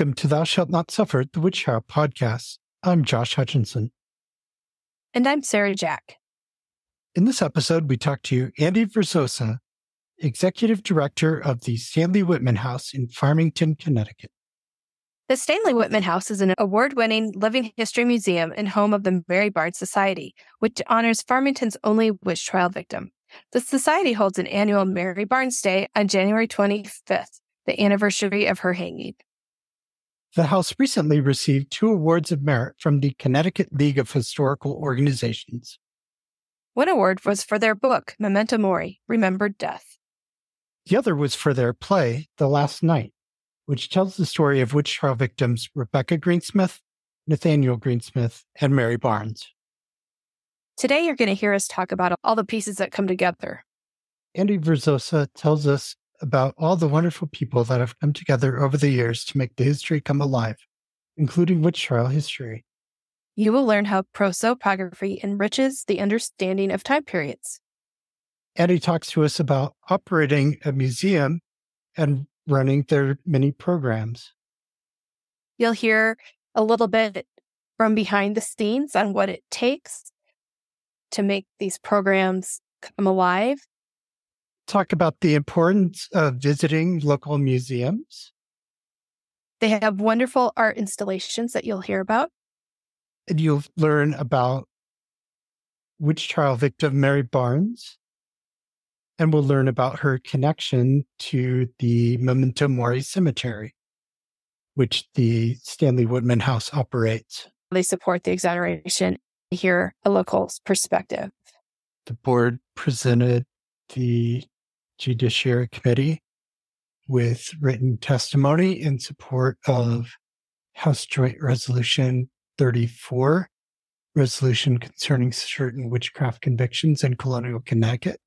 Welcome to Thou Shalt Not Suffer, the Witch Trial podcast. I'm Josh Hutchinson. And I'm Sarah Jack. In this episode, we talk to Andy Verzosa, Executive Director of the Stanley Whitman House in Farmington, Connecticut. The Stanley Whitman House is an award winning living history museum and home of the Mary Barnes Society, which honors Farmington's only witch trial victim. The Society holds an annual Mary Barnes Day on January 25th, the anniversary of her hanging. The House recently received two awards of merit from the Connecticut League of Historical Organizations. One award was for their book, Memento Mori Remembered Death. The other was for their play, The Last Night, which tells the story of witch trial victims Rebecca Greensmith, Nathaniel Greensmith, and Mary Barnes. Today, you're going to hear us talk about all the pieces that come together. Andy Verzosa tells us about all the wonderful people that have come together over the years to make the history come alive, including witch trial history. You will learn how prosopography enriches the understanding of time periods. And he talks to us about operating a museum and running their many programs. You'll hear a little bit from behind the scenes on what it takes to make these programs come alive talk about the importance of visiting local museums. They have wonderful art installations that you'll hear about. And you'll learn about witch trial victim Mary Barnes. And we'll learn about her connection to the Memento Mori Cemetery, which the Stanley Whitman House operates. They support the exoneration. Hear a local perspective. The board presented the Judiciary Committee with written testimony in support of House Joint Resolution 34, resolution concerning certain witchcraft convictions in colonial Connecticut.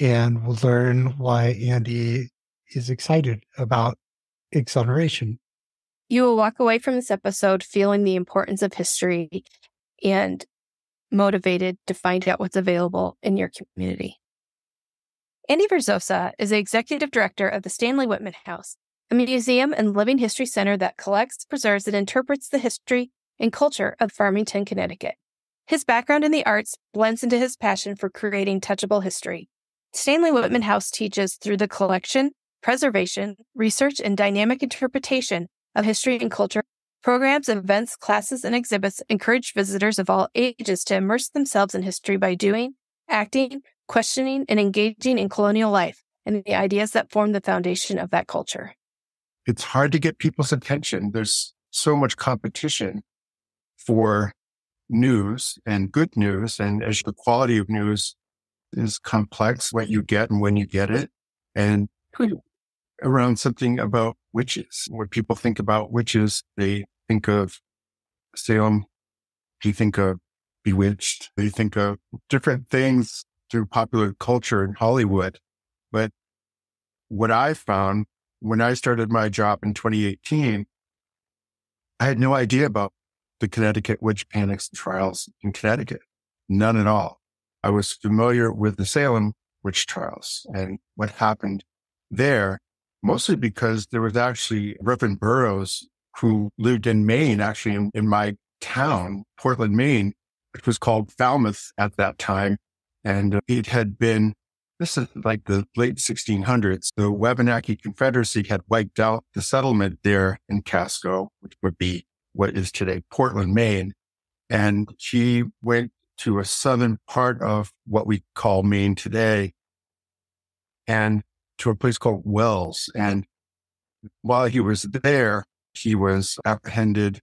And we'll learn why Andy is excited about exoneration. You will walk away from this episode feeling the importance of history and motivated to find out what's available in your community. Andy Verzosa is the executive director of the Stanley Whitman House, a museum and living history center that collects, preserves, and interprets the history and culture of Farmington, Connecticut. His background in the arts blends into his passion for creating touchable history. Stanley Whitman House teaches through the collection, preservation, research, and dynamic interpretation of history and culture. Programs, events, classes, and exhibits encourage visitors of all ages to immerse themselves in history by doing, acting, questioning and engaging in colonial life and the ideas that form the foundation of that culture. It's hard to get people's attention. There's so much competition for news and good news. And as the quality of news is complex, what you get and when you get it. And hmm. around something about witches, when people think about witches, they think of Salem. They think of bewitched. They think of different things through popular culture in Hollywood. But what I found when I started my job in 2018, I had no idea about the Connecticut witch panics trials in Connecticut. None at all. I was familiar with the Salem witch trials and what happened there, mostly because there was actually Reverend Burroughs who lived in Maine, actually in, in my town, Portland, Maine, which was called Falmouth at that time. And uh, it had been, this is like the late 1600s. The Wabanaki Confederacy had wiped out the settlement there in Casco, which would be what is today Portland, Maine. And she went to a southern part of what we call Maine today and to a place called Wells. And while he was there, he was apprehended,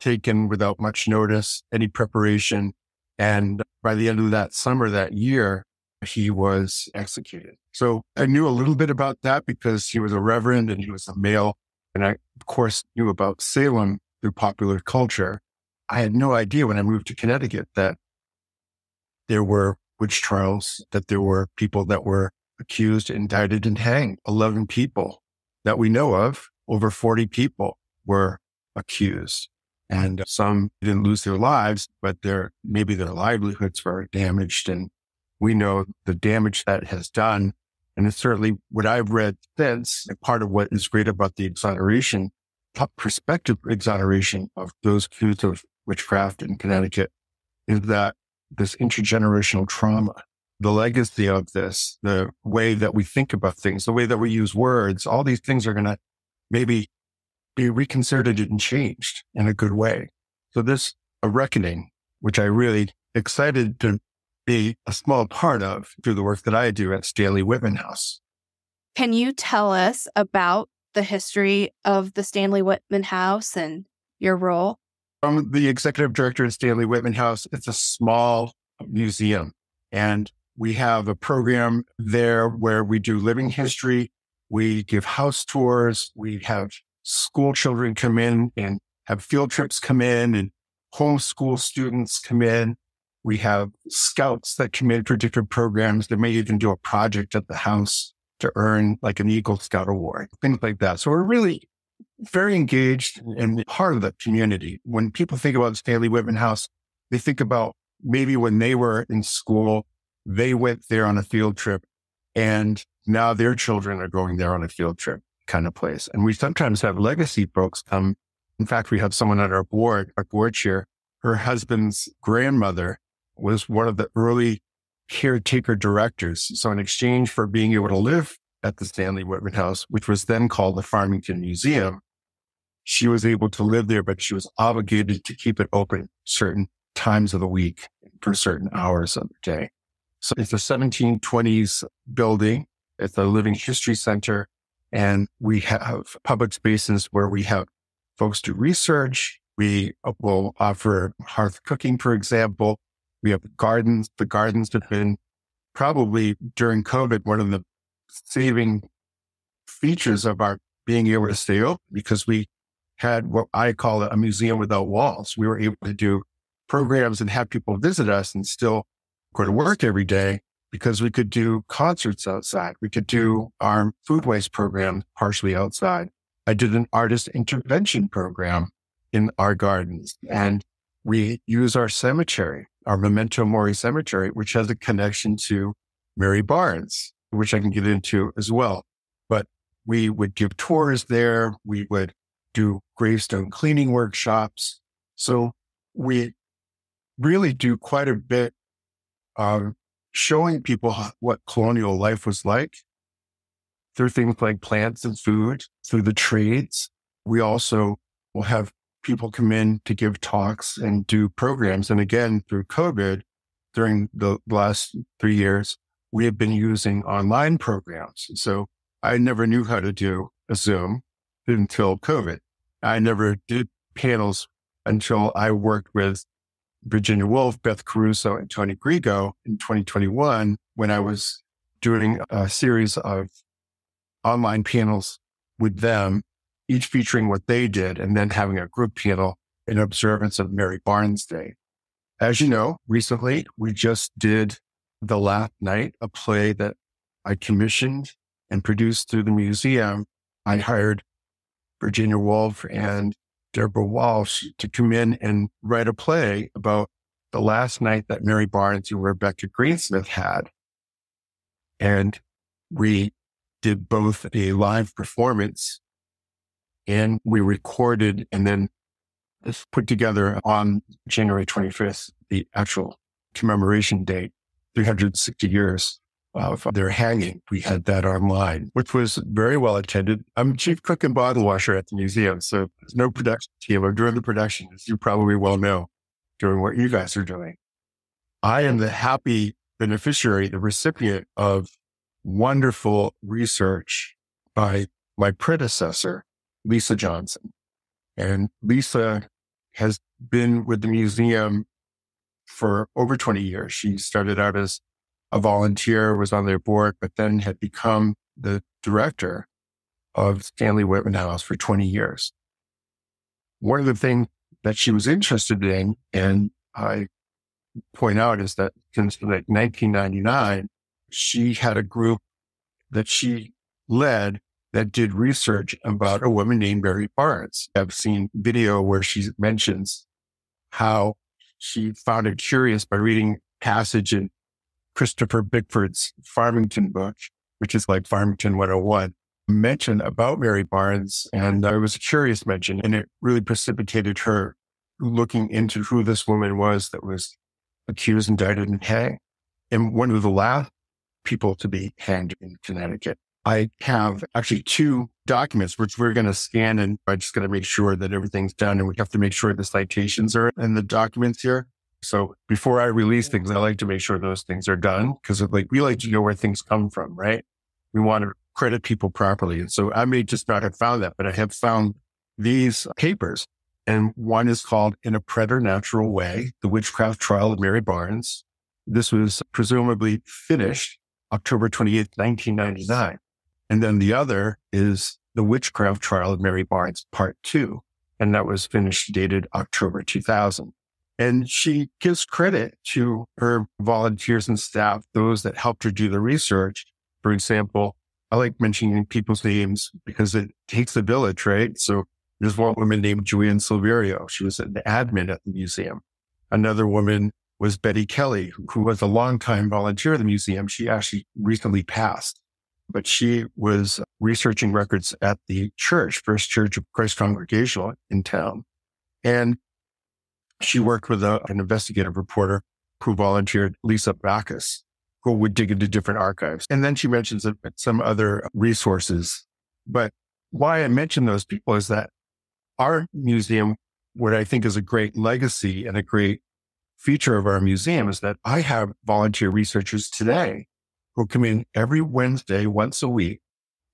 taken without much notice, any preparation, and by the end of that summer that year, he was executed. So I knew a little bit about that because he was a reverend and he was a male. And I, of course, knew about Salem through popular culture. I had no idea when I moved to Connecticut that there were witch trials, that there were people that were accused, indicted, and hanged. 11 people that we know of, over 40 people were accused. And some didn't lose their lives, but their, maybe their livelihoods were damaged. And we know the damage that has done. And it's certainly what I've read since. Part of what is great about the exoneration prospective exoneration of those accused of witchcraft in Connecticut is that this intergenerational trauma, the legacy of this, the way that we think about things, the way that we use words, all these things are going to maybe be reconsidered and changed in a good way. So this a reckoning, which I really excited to be a small part of through the work that I do at Stanley Whitman House. Can you tell us about the history of the Stanley Whitman House and your role? I'm the executive director at Stanley Whitman House. It's a small museum and we have a program there where we do living history. We give house tours. We have school children come in and have field trips come in and homeschool students come in. We have scouts that come in for different programs. They may even do a project at the house to earn like an Eagle Scout Award, things like that. So we're really very engaged and part of the community. When people think about Stanley Whitman House, they think about maybe when they were in school, they went there on a field trip and now their children are going there on a field trip kind of place. And we sometimes have legacy folks come. In fact, we have someone at our board, our board chair, her husband's grandmother was one of the early caretaker directors. So in exchange for being able to live at the Stanley Whitman House, which was then called the Farmington Museum, she was able to live there, but she was obligated to keep it open certain times of the week for certain hours of the day. So it's a 1720s building. It's a living history center. And we have public spaces where we have folks do research. We uh, will offer hearth cooking, for example. We have gardens. The gardens have been probably during COVID, one of the saving features of our being able to stay open because we had what I call a museum without walls. We were able to do programs and have people visit us and still go to work every day because we could do concerts outside. We could do our food waste program partially outside. I did an artist intervention program in our gardens and we use our cemetery, our Memento Mori cemetery, which has a connection to Mary Barnes, which I can get into as well. But we would give tours there. We would do gravestone cleaning workshops. So we really do quite a bit of showing people what colonial life was like through things like plants and food, through the trades. We also will have people come in to give talks and do programs. And again, through COVID, during the last three years, we have been using online programs. So I never knew how to do a Zoom until COVID. I never did panels until I worked with Virginia Woolf, Beth Caruso, and Tony Griego in 2021 when I was doing a series of online panels with them, each featuring what they did, and then having a group panel in observance of Mary Barnes Day. As you know, recently we just did The Last Night, a play that I commissioned and produced through the museum. I hired Virginia Woolf and Deborah Walsh to come in and write a play about the last night that Mary Barnes and Rebecca Greensmith had. And we did both a live performance and we recorded and then put together on January 25th, the actual commemoration date, 360 years of their hanging. We had that online, which was very well attended. I'm chief cook and bottle washer at the museum. So there's no production team. I'm doing the production, as you probably well know, doing what you guys are doing. I am the happy beneficiary, the recipient of wonderful research by my predecessor, Lisa Johnson. And Lisa has been with the museum for over 20 years. She started out as a volunteer, was on their board, but then had become the director of Stanley Whitman House for 20 years. One of the things that she was interested in, and I point out, is that since like 1999, she had a group that she led that did research about a woman named Mary Barnes. I've seen video where she mentions how she found it curious by reading passage in Christopher Bickford's Farmington book, which is like Farmington 101, mention about Mary Barnes. And it was a curious mention and it really precipitated her looking into who this woman was that was accused, indicted, and hanged. And one of the last people to be hanged in Connecticut. I have actually two documents which we're going to scan and I'm just going to make sure that everything's done. And we have to make sure the citations are in the documents here. So before I release things, I like to make sure those things are done because like we like to know where things come from, right? We want to credit people properly. And so I may just not have found that, but I have found these papers. And one is called In a Preternatural Way, The Witchcraft Trial of Mary Barnes. This was presumably finished October 28th, 1999. And then the other is The Witchcraft Trial of Mary Barnes, Part Two. And that was finished dated October 2000. And she gives credit to her volunteers and staff, those that helped her do the research. For example, I like mentioning people's names because it takes a village, right? So there's one woman named Julian Silverio. She was an admin at the museum. Another woman was Betty Kelly, who was a longtime volunteer at the museum. She actually recently passed, but she was researching records at the church, First Church of Christ Congregational in town. And she worked with a, an investigative reporter who volunteered, Lisa Backus, who would dig into different archives. And then she mentions some other resources. But why I mention those people is that our museum, what I think is a great legacy and a great feature of our museum is that I have volunteer researchers today who come in every Wednesday, once a week.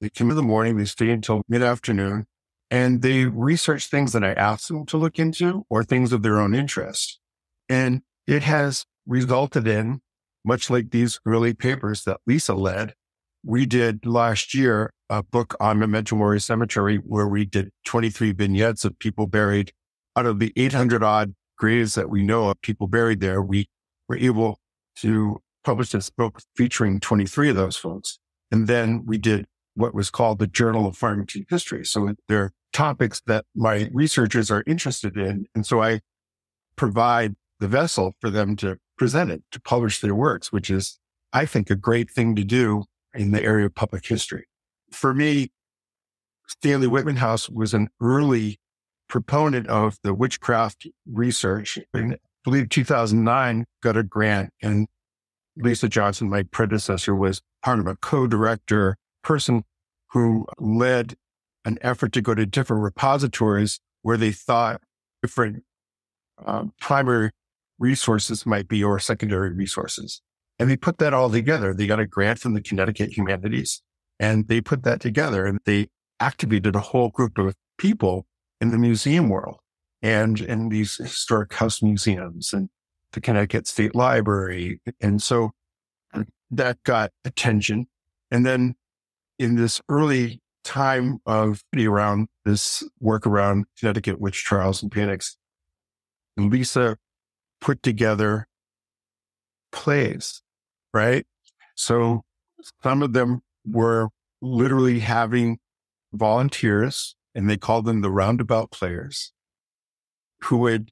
They come in the morning, they stay until mid afternoon and they research things that I ask them to look into or things of their own interest. And it has resulted in, much like these early papers that Lisa led, we did last year a book on Memento Mori Cemetery where we did 23 vignettes of people buried out of the 800 odd graves that we know of people buried there. We were able to publish this book featuring 23 of those folks. And then we did what was called the Journal of Farmington History. So they're topics that my researchers are interested in. And so I provide the vessel for them to present it, to publish their works, which is, I think, a great thing to do in the area of public history. For me, Stanley Whitman House was an early proponent of the witchcraft research. I believe 2009 got a grant and Lisa Johnson, my predecessor, was part of a co-director person who led an effort to go to different repositories where they thought different um, primary resources might be or secondary resources. And they put that all together. They got a grant from the Connecticut Humanities and they put that together and they activated a whole group of people in the museum world and in these historic house museums and the Connecticut State Library. And so that got attention. And then in this early time of around this work around Connecticut witch trials and panics, Lisa put together plays, right? So some of them were literally having volunteers and they called them the roundabout players who would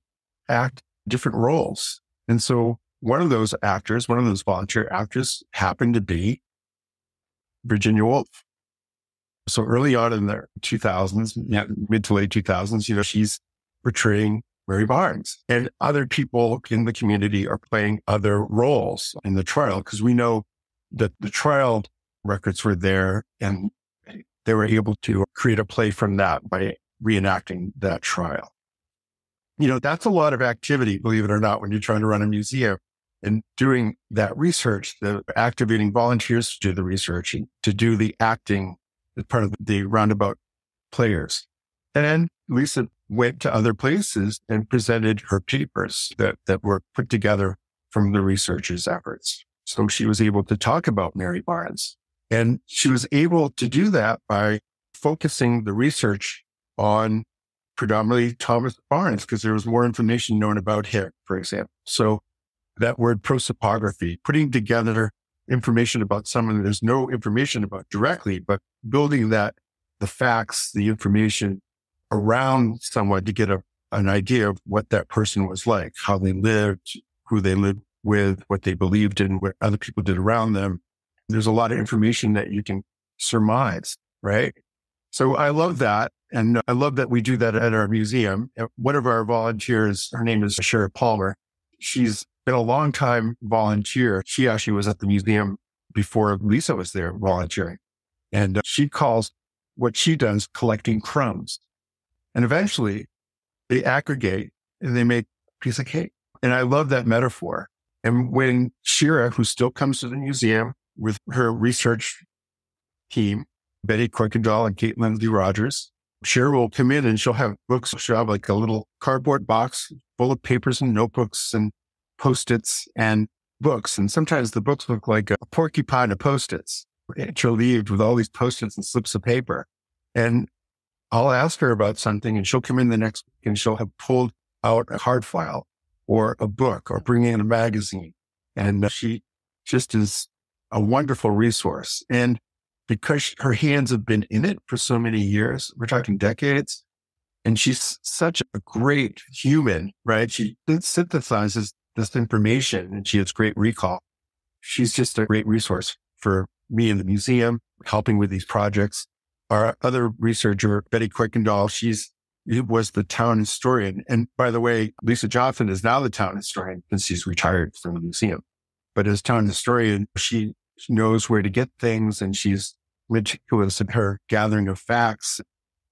act different roles. And so one of those actors, one of those volunteer actors happened to be Virginia Woolf. So early on in the 2000s, mid to late 2000s, you know, she's portraying Mary Barnes and other people in the community are playing other roles in the trial because we know that the trial records were there and they were able to create a play from that by reenacting that trial. You know, that's a lot of activity, believe it or not, when you're trying to run a museum and doing that research, the activating volunteers to do the research to do the acting as part of the roundabout players. And then Lisa went to other places and presented her papers that, that were put together from the researchers' efforts. So she was able to talk about Mary Barnes. And she was able to do that by focusing the research on predominantly Thomas Barnes because there was more information known about him, for example. So that word prosopography, putting together information about someone there's no information about directly, but building that, the facts, the information around someone to get a, an idea of what that person was like, how they lived, who they lived with, what they believed in, what other people did around them. There's a lot of information that you can surmise right? So I love that. And I love that we do that at our museum. Uh, one of our volunteers, her name is Shara Palmer. She's been a long time volunteer. She actually was at the museum before Lisa was there volunteering. And uh, she calls what she does collecting crumbs. And eventually they aggregate and they make a piece of cake. And I love that metaphor. And when Shira, who still comes to the museum with her research team, Betty Kuykendall and Kate Lindsay Rogers, Shira will come in and she'll have books. She'll have like a little cardboard box full of papers and notebooks and post-its and books. And sometimes the books look like a porcupine of post-its, interleaved with all these post-its and slips of paper. And I'll ask her about something and she'll come in the next week and she'll have pulled out a hard file or a book or bring in a magazine. And she just is a wonderful resource. And because her hands have been in it for so many years, we're talking decades, and she's such a great human, right? She synthesizes this information and she has great recall. She's just a great resource for me in the museum, helping with these projects. Our other researcher, Betty Kuykendall, she's was the town historian. And by the way, Lisa Johnson is now the town historian since she's retired from the museum. But as town historian, she knows where to get things and she's meticulous in her gathering of facts,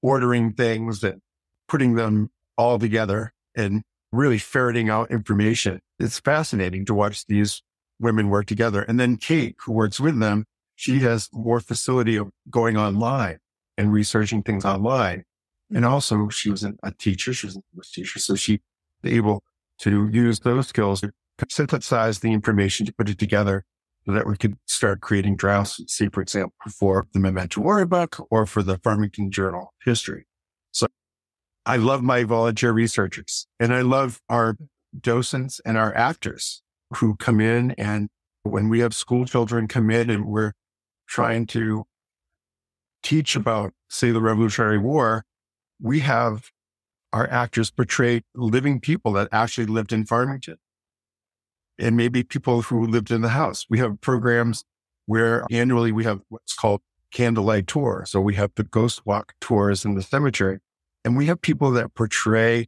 ordering things and putting them all together and really ferreting out information. It's fascinating to watch these women work together. And then Kate, who works with them, she has more facility of going online and researching things online. And mm-hmm. also she was a teacher. She was an English teacher. So she was able to use those skills to synthesize the information to put it together so that we could start creating drafts, say, for example, for the Memento Mori book or for the Farmington Journal history. I love my volunteer researchers and I love our docents and our actors who come in. And when we have school children come in and we're trying to teach about, say, the Revolutionary War, we have our actors portray living people that actually lived in Farmington and maybe people who lived in the house. We have programs where annually we have what's called candlelight tour. So we have the ghost walk tours in the cemetery and we have people that portray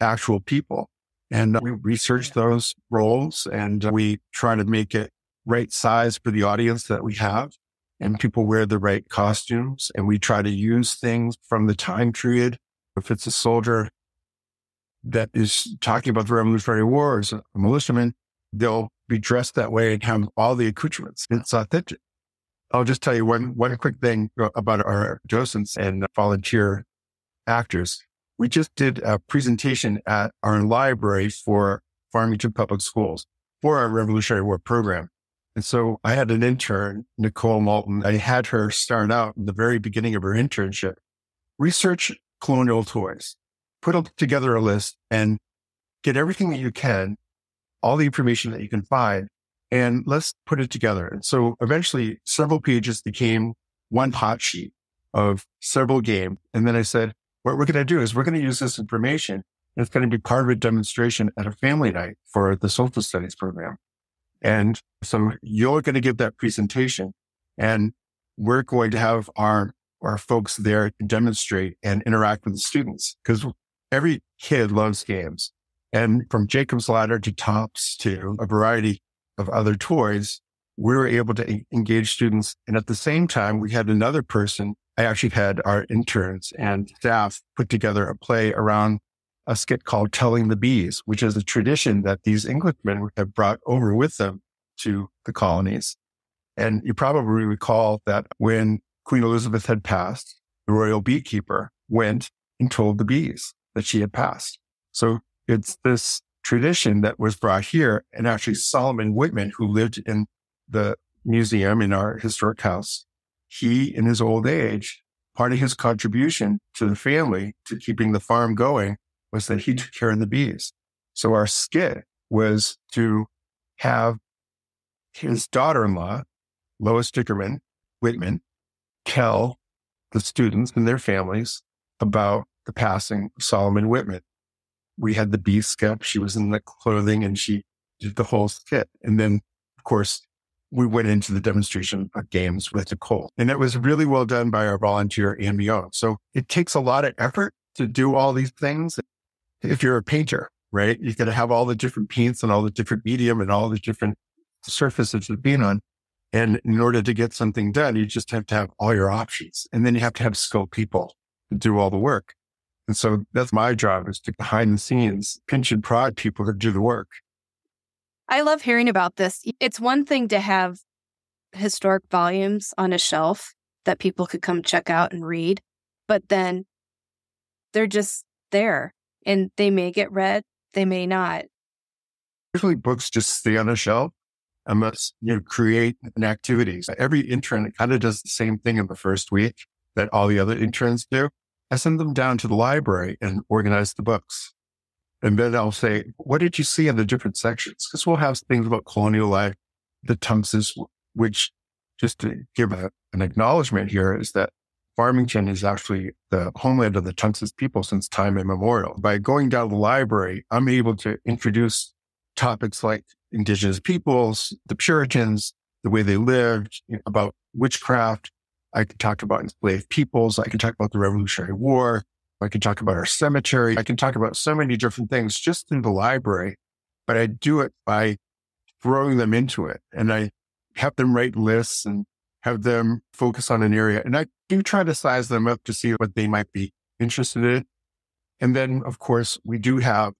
actual people and we research those roles and we try to make it right size for the audience that we have and people wear the right costumes and we try to use things from the time period. If it's a soldier that is talking about the Revolutionary War a militiaman, they'll be dressed that way and have all the accoutrements. It's authentic. I'll just tell you one, one quick thing uh, about our docents and volunteer actors. We just did a presentation at our library for Farmington Public Schools for our Revolutionary War program. And so I had an intern, Nicole Malton. I had her start out in the very beginning of her internship, research colonial toys, put together a list and get everything that you can, all the information that you can find, and let's put it together. And so eventually several pages became one hot sheet of several games. And then I said, what we're going to do is we're going to use this information and it's going to be part of a demonstration at a family night for the social studies program. And so you're going to give that presentation and we're going to have our, our folks there demonstrate and interact with the students because every kid loves games. And from Jacob's ladder to tops to a variety of other toys, we were able to engage students. And at the same time, we had another person. I actually had our interns and staff put together a play around a skit called Telling the Bees, which is a tradition that these Englishmen have brought over with them to the colonies. And you probably recall that when Queen Elizabeth had passed, the royal beekeeper went and told the bees that she had passed. So it's this tradition that was brought here. And actually Solomon Whitman, who lived in the museum in our historic house, he in his old age, part of his contribution to the family to keeping the farm going was that he took care of the bees. So our skit was to have his daughter-in-law, Lois Dickerman Whitman, tell the students and their families about the passing of Solomon Whitman. We had the bee sketch. She was in the clothing and she did the whole skit. And then, of course, we went into the demonstration of games with Nicole. And it was really well done by our volunteer, Anne Mion. So it takes a lot of effort to do all these things. If you're a painter, right? you've got to have all the different paints and all the different medium and all the different surfaces to paint on. And in order to get something done, you just have to have all your options. And then you have to have skilled people to do all the work. And so that's my job is to behind the scenes pinch and prod people to do the work. I love hearing about this. It's one thing to have historic volumes on a shelf that people could come check out and read, but then they're just there and they may get read, they may not. Usually books just stay on a shelf unless you create an activity. So Every intern kind of does the same thing in the first week that all the other interns do. I send them down to the library and organize the books. And then I'll say, what did you see in the different sections? Because we'll have things about colonial life, the Tunxis, which just to give a, an acknowledgement here is that Farmington is actually the homeland of the Tunxis people since time immemorial. By going down the library, I'm able to introduce topics like indigenous peoples, the Puritans, the way they lived, you know, about witchcraft. I can talk about enslaved peoples. I can talk about the Revolutionary War. I can talk about our cemetery. I can talk about so many different things just in the library, but I do it by throwing them into it and I have them write lists and have them focus on an area. And I do try to size them up to see what they might be interested in. And then, of course, we do have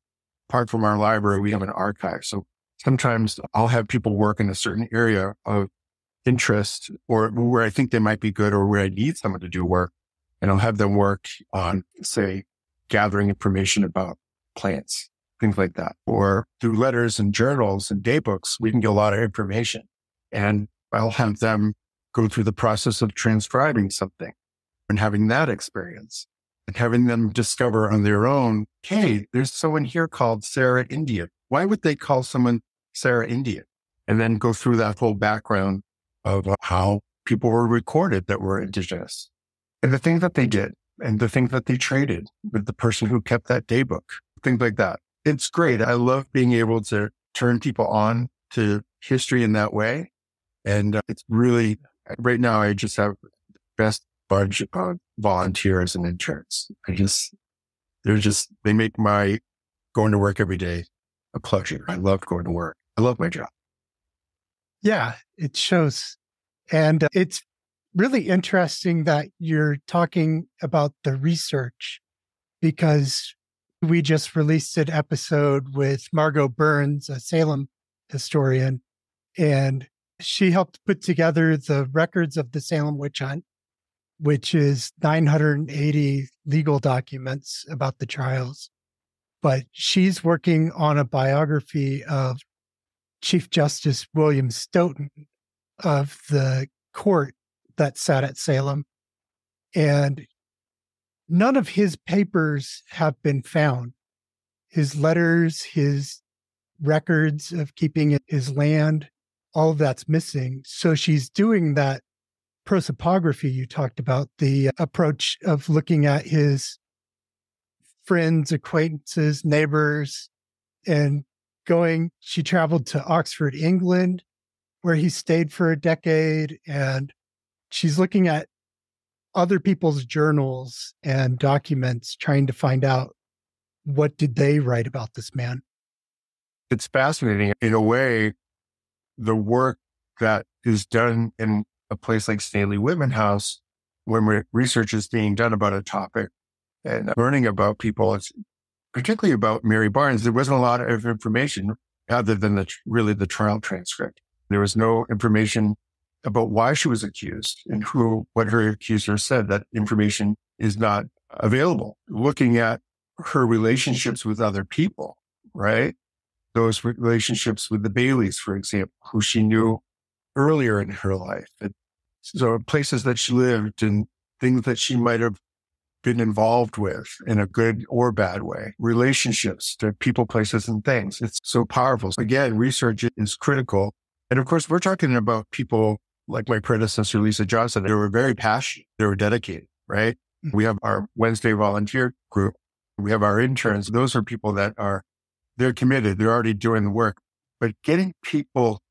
apart from our library, we have an archive. So sometimes I'll have people work in a certain area of interest or where I think they might be good or where I need someone to do work and I'll have them work on, say, gathering information about plants, things like that. Or through letters and journals and daybooks, we can get a lot of information. And I'll have them go through the process of transcribing something and having that experience and having them discover on their own, hey, there's someone here called Sarah Indian. Why would they call someone Sarah Indian? And then go through that whole background of uh, how people were recorded that were indigenous and the things that they did and the things that they traded with the person who kept that daybook, things like that. It's great. I love being able to turn people on to history in that way. And uh, it's really, right now, I just have the best bunch of volunteers and interns. I just, they're just, they make my going to work every day a pleasure. I love going to work. I love my job. Yeah, it shows. And uh, it's really interesting that you're talking about the research because we just released an episode with Margo Burns, a Salem historian, and she helped put together the records of the Salem witch hunt, which is 980 legal documents about the trials. But she's working on a biography of Chief Justice William Stoughton of the court that sat at Salem. And none of his papers have been found. His letters, his records of keeping his land, all of that's missing. So she's doing that prosopography you talked about, the uh, approach of looking at his friends, acquaintances, neighbors, and going. She traveled to Oxford, England, where he stayed for a decade and she's looking at other people's journals and documents trying to find out what did they write about this man. It's fascinating. In a way the work that is done in a place like stanley whitman house when research is being done about a topic and learning about people it's particularly about mary barnes there wasn't a lot of information other than the really the trial transcript. There was no information about why she was accused and who, what her accuser said. That information is not available. Looking at her relationships with other people, right? Those relationships with the Baileys, for example, who she knew earlier in her life. And so places that she lived and things that she might have been involved with in a good or bad way, relationships to people, places, and things. It's so powerful. Again, research is critical. And of course, we're talking about people like my predecessor, Lisa Johnson, they were very passionate. They were dedicated, right? Mm-hmm. We have our Wednesday volunteer group. We have our interns. Those are people that are, they're committed. They're already doing the work, but getting people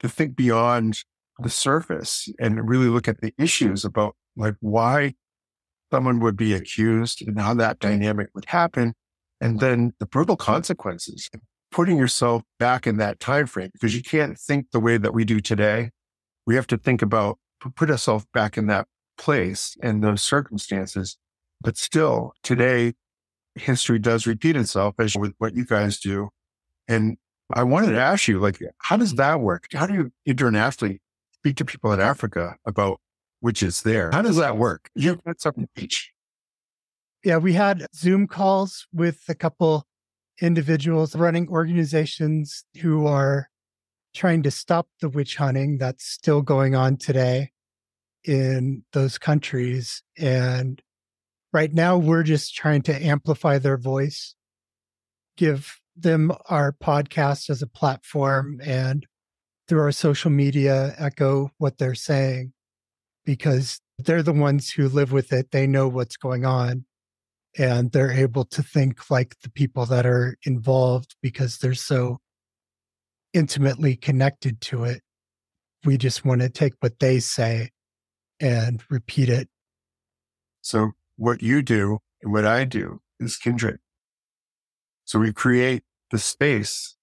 to think beyond the surface and really look at the issues about like why someone would be accused and how that dynamic would happen. And then the brutal consequences, putting yourself back in that time frame because you can't think the way that we do today. We have to think about put ourselves back in that place and those circumstances. But still today, history does repeat itself as with what you guys do. And I wanted to ask you, like, how does that work? How do you internationally speak to people in Africa about witches there? How does that work? You got something to teach. Yeah, we had Zoom calls with a couple individuals running organizations who are trying to stop the witch hunting that's still going on today in those countries. And right now, we're just trying to amplify their voice, give them our podcast as a platform, and through our social media, echo what they're saying because they're the ones who live with it. They know what's going on and they're able to think like the people that are involved because they're so intimately connected to it. We just want to take what they say and repeat it. So, what you do and what I do is kindred. So, we create the space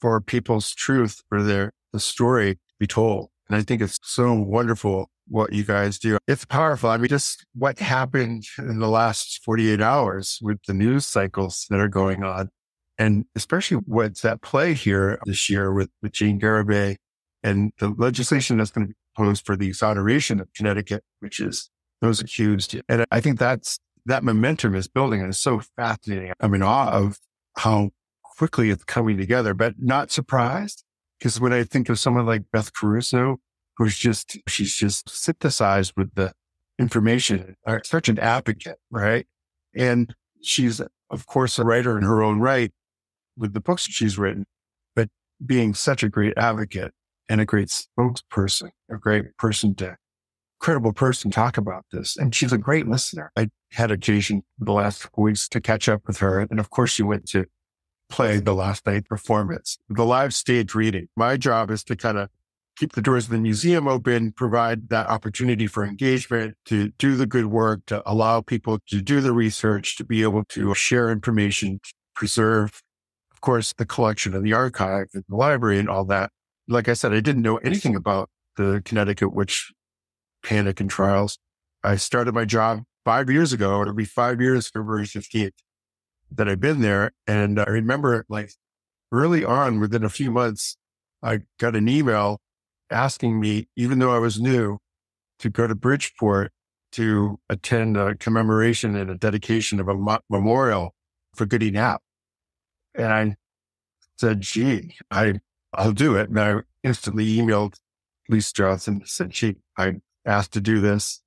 for people's truth, for their the story to be told. And I think it's so wonderful what you guys do. It's powerful. I mean, just what happened in the last 48 hours with the news cycles that are going on. And especially what's at play here this year with, with Jane Garibay and the legislation that's going to be proposed for the exoneration of Connecticut, which is those accused. And I think that's, that momentum is building and it's so fascinating. I'm in awe of how quickly it's coming together, but not surprised. Because when I think of someone like Beth Caruso, who's just, she's just synthesized with the information, uh, such an advocate, right? And she's, of course, a writer in her own right with the books she's written, but being such a great advocate and a great spokesperson, a great person to, credible person talk about this. And she's a great listener. I had occasion the last couple weeks to catch up with her. And of course, she went to play the last night performance, the live stage reading. My job is to kind of keep the doors of the museum open, provide that opportunity for engagement, to do the good work, to allow people to do the research, to be able to share information, preserve, of course, the collection and the archive and the library and all that. Like I said, I didn't know anything about the Connecticut witch panic and trials. I started my job five years ago. It'll be five years, February 15th that I've been there. And I remember like early on, within a few months, I got an email asking me, even though I was new, to go to Bridgeport to attend a commemoration and a dedication of a mo- memorial for Goody Knapp. And I said, gee, I, I'll do it. And I instantly emailed Lisa Johnson and said, she, I asked to do this.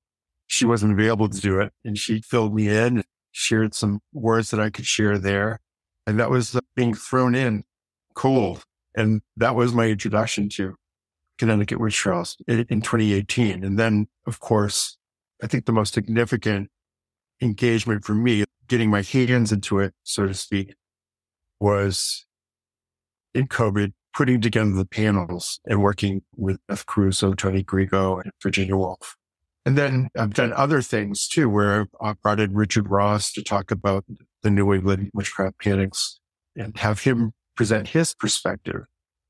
She wasn't available to do it. And she filled me in, shared some words that I could share there. And that was uh, being thrown in cold. And that was my introduction to Connecticut Witch Trials in 2018. And then, of course, I think the most significant engagement for me, getting my hands into it, so to speak, was in COVID, putting together the panels and working with Beth Caruso, Tony Griego, and Virginia Woolf. And then I've done other things too, where I brought in Richard Ross to talk about the New England witchcraft panics and have him present his perspective.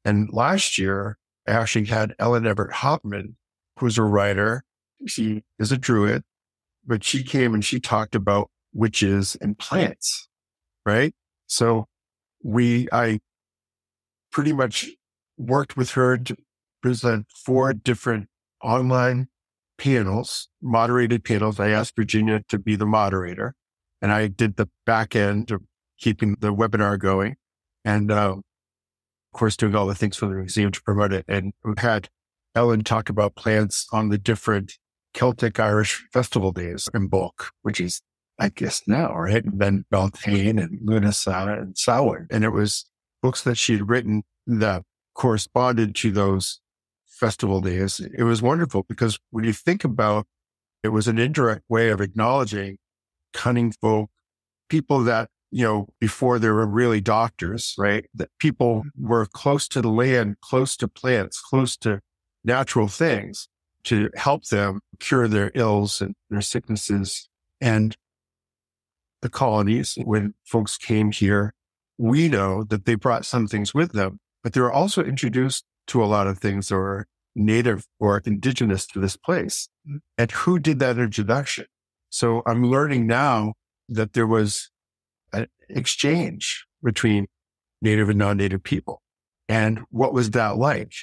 And last year, I actually had Ellen Evert Hopman, who's a writer. She is a druid, but she came and she talked about witches and plants, right? So we, I pretty much worked with her to present four different online panels, moderated panels. I asked Virginia to be the moderator and I did the back end of keeping the webinar going. And, uh, of course, doing all the things for the museum to promote it. And we've had Ellen talk about plants on the different Celtic Irish festival days Imbolc, which is, I guess now, right? And then Beltane and Lunasa and Samhain. And it was books that she had written that corresponded to those festival days. It was wonderful because when you think about it was an indirect way of acknowledging cunning folk, people that you know, before there were really doctors, right? That people were close to the land, close to plants, close to natural things to help them cure their ills and their sicknesses. And the colonies, when folks came here, we know that they brought some things with them, but they were also introduced to a lot of things that were native or indigenous to this place. Mm. And who did that introduction? So I'm learning now that there was an exchange between native and non-native people. And what was that like?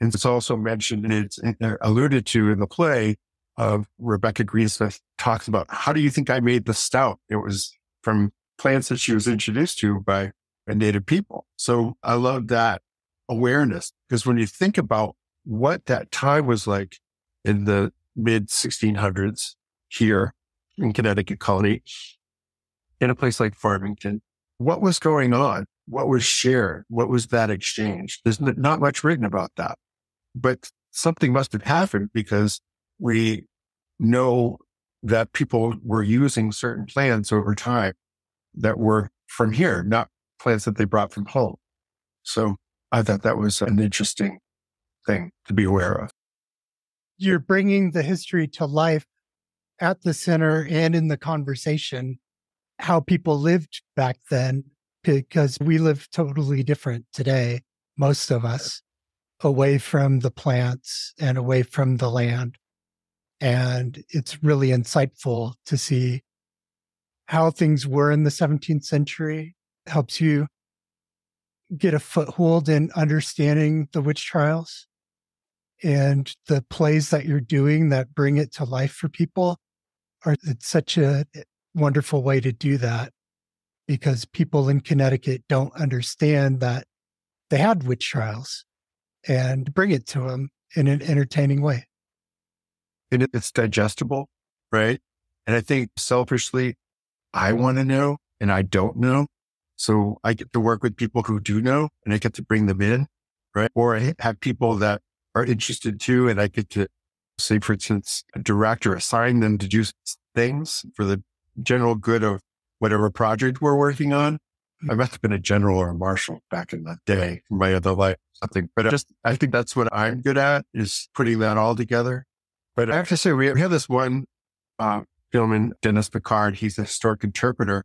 And it's also mentioned and it's alluded to in the play of Rebecca Greensmith talks about how do you think I made the stout? It was from plants that she was introduced to by a native people. So I love that awareness because when you think about what that time was like in the mid 1600s here in Connecticut Colony, in a place like Farmington, what was going on? What was shared? What was that exchange? There's not much written about that, but something must have happened because we know that people were using certain plants over time that were from here, not plants that they brought from home. So I thought that was an interesting thing to be aware of. You're bringing the history to life at the center and in the conversation, how people lived back then, because we live totally different today, most of us, away from the plants and away from the land. And it's really insightful to see how things were in the 17th century, helps you get a foothold in understanding the witch trials and the plays that you're doing that bring it to life for people are it's such a eh, wonderful way to do that because people in Connecticut don't understand that they had witch trials and bring it to them in an entertaining way. And it's digestible, right? And I think selfishly, I want to know and I don't know. So I get to work with people who do know and I get to bring them in, right? Or I have people that are interested too. And I get to say, for instance, a director assign them to do things for the general good of whatever project we're working on. I must have been a general or a marshal back in the day my other life, something, but I just, I think that's what I'm good at is putting that all together. But I have to say, we have this one, uh, gentleman, Dennis Picard. He's a historic interpreter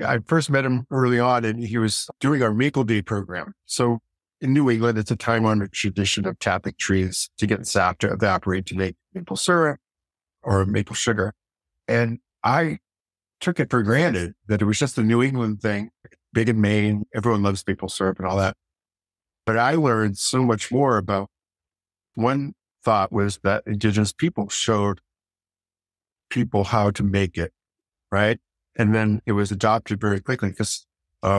I first met him early on and he was doing our Maple Day program. So in New England, it's a time honored tradition of tapping trees to get sap to evaporate to make maple syrup or maple sugar. And I took it for granted that it was just a New England thing, big in Maine. Everyone loves maple syrup and all that. But I learned so much more about one thought was that indigenous people showed people how to make it, right? And then it was adopted very quickly because uh,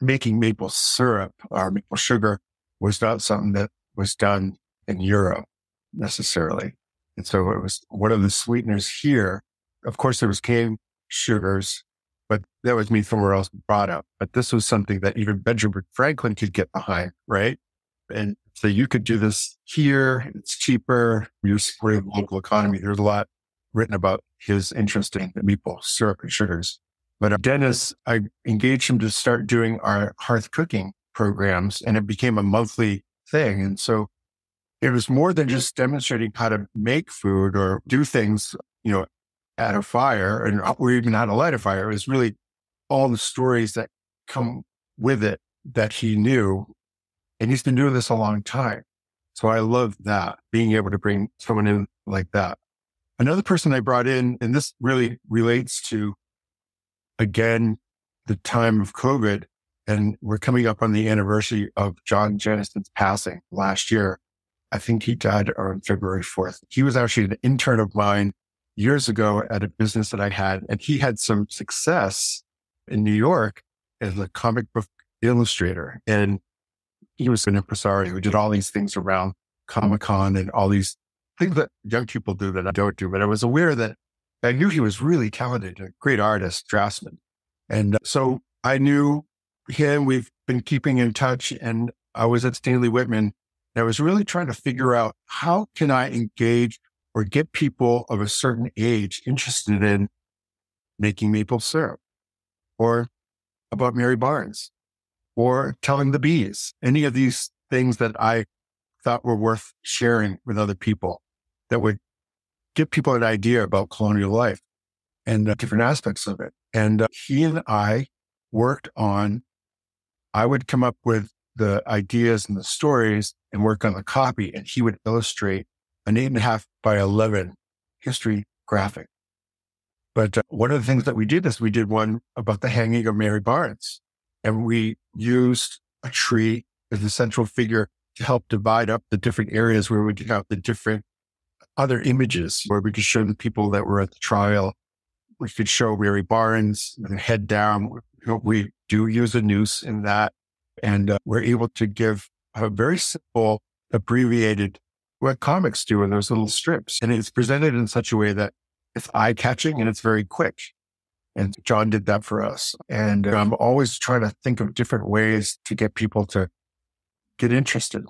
making maple syrup or maple sugar was not something that was done in Europe necessarily. And so it was one of the sweeteners here. Of course, there was cane sugars, but that was me somewhere else brought up. But this was something that even Benjamin Franklin could get behind, right? And so you could do this here. It's cheaper. You're supporting the local economy. There's a lot written about his interest in maple syrup and sugars. But uh, Dennis, I engaged him to start doing our hearth cooking programs and it became a monthly thing. And so it was more than just demonstrating how to make food or do things, you know, at a fire and or even how to light a fire. It was really all the stories that come with it that he knew. And he's been doing this a long time. So I love that being able to bring someone in like that. Another person I brought in, and this really relates to, again, the time of COVID, and we're coming up on the anniversary of John Jennison's passing last year. I think he died on February 4th. He was actually an intern of mine years ago at a business that I had, and he had some success in New York as a comic book illustrator. And he was an impresario who did all these things around Comic Con and all these things that young people do that I don't do, but I was aware that I knew he was really talented, a great artist, draftsman. And uh, so I knew him. We've been keeping in touch and I was at Stanley Whitman. And I was really trying to figure out how can I engage or get people of a certain age interested in making maple syrup or about Mary Barnes or telling the bees, any of these things that I thought were worth sharing with other people that would give people an idea about colonial life and uh, different aspects of it. And uh, he and I worked on, I would come up with the ideas and the stories and work on the copy, and he would illustrate an eight and a half by 11 history graphic. But uh, one of the things that we did is we did one about the hanging of Mary Barnes, and we used a tree as the central figure to help divide up the different areas where we could have the different other images where we could show the people that were at the trial. We could show Mary Barnes with head down. We do use a noose in that. And uh, we're able to give a very simple, abbreviated what comics do in those little strips. And it's presented in such a way that it's eye catching and it's very quick. And John did that for us. And uh, I'm always trying to think of different ways to get people to get interested.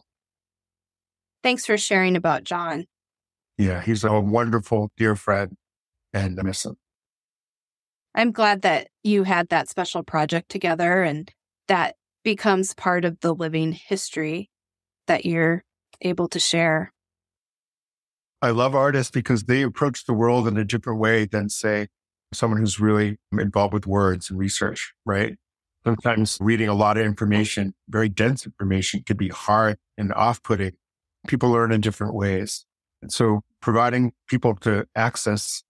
Thanks for sharing about John. Yeah, he's a wonderful, dear friend, and I miss him. I'm glad that you had that special project together and that becomes part of the living history that you're able to share. I love artists because they approach the world in a different way than, say, someone who's really involved with words and research, right? Sometimes reading a lot of information, very dense information, can be hard and off putting. People learn in different ways. And so providing people to access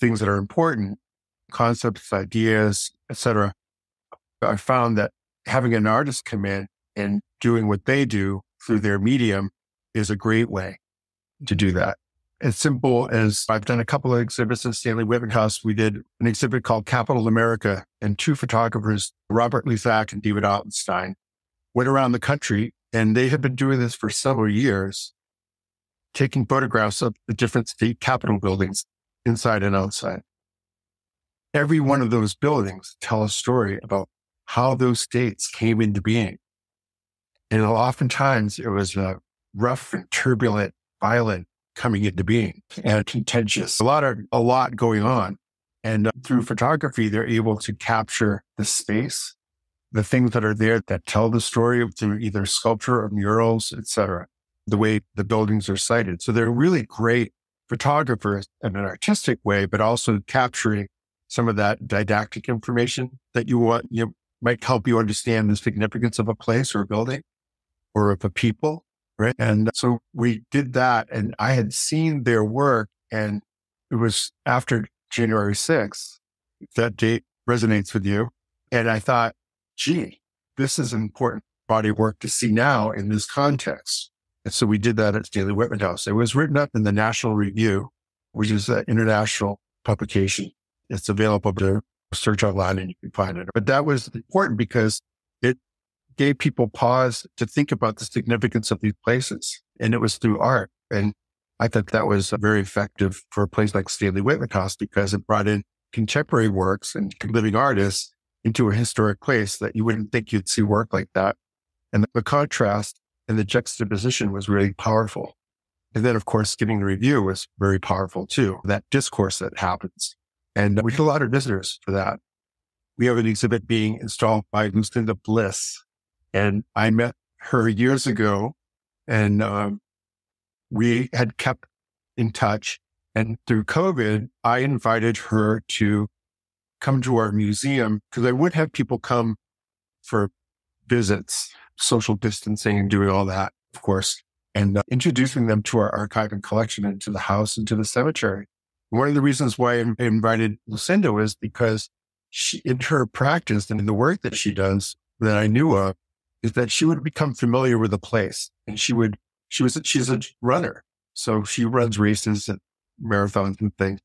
things that are important, concepts, ideas, etc. I found that having an artist come in and doing what they do through their medium is a great way to do that as simple as I've done a couple of exhibits in Stanley House. We did an exhibit called Capital America and two photographers, Robert Luzak and David Altenstein, went around the country and they have been doing this for several years, taking photographs of the different state capitol buildings inside and outside. Every one of those buildings tell a story about how those states came into being. And oftentimes it was a rough and turbulent, violent coming into being and contentious. A lot of, a lot going on. And uh, through photography, they're able to capture the space, the things that are there that tell the story through either sculpture or murals, etc. The way the buildings are sited. So they're really great photographers in an artistic way, but also capturing some of that didactic information that you want, you know, might help you understand the significance of a place or a building or of a people Right. And so we did that and I had seen their work and it was after January 6th. That date resonates with you. And I thought, gee, this is important body work to see now in this context. And so we did that at Stanley Whitman House. It was written up in the National Review, which is an international publication. It's available to search online and you can find it. But that was important because gave people pause to think about the significance of these places. And it was through art. And I thought that was very effective for a place like Stanley Whitman House because it brought in contemporary works and living artists into a historic place that you wouldn't think you'd see work like that. And the contrast and the juxtaposition was really powerful. And then, of course, getting the review was very powerful too, that discourse that happens. And we had a lot of visitors for that. We have an exhibit being installed by Lucinda Bliss, and I met her years ago and um, we had kept in touch. And through COVID, I invited her to come to our museum because I would have people come for visits, social distancing and doing all that, of course, and uh, introducing them to our archive and collection and to the house and to the cemetery. One of the reasons why I invited Lucinda was because she, in her practice and in the work that she does that I knew of, is that she would become familiar with the place and she would, she was, she's a runner. So she runs races and marathons and things.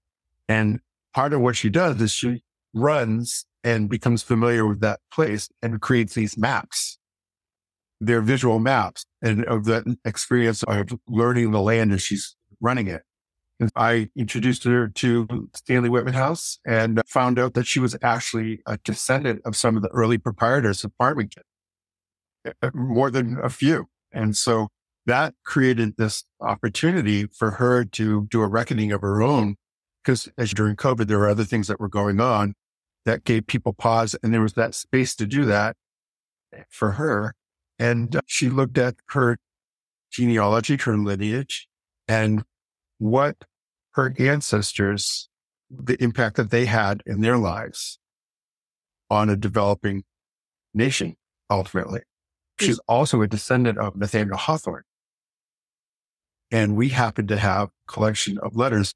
And part of what she does is she runs and becomes familiar with that place and creates these maps. They're visual maps and of the experience of learning the land as she's running it. And I introduced her to Stanley Whitman House and found out that she was actually a descendant of some of the early proprietors of Farmington. Uh, more than a few. And so that created this opportunity for her to do a reckoning of her own. Because as during COVID, there were other things that were going on. that gave people pause. And there was that space to do that for her. And uh, she looked at her genealogy, her lineage, and what her ancestors, the impact that they had in their lives on a developing nation, ultimately. She's also a descendant of Nathaniel Hawthorne. And we happen to have a collection of letters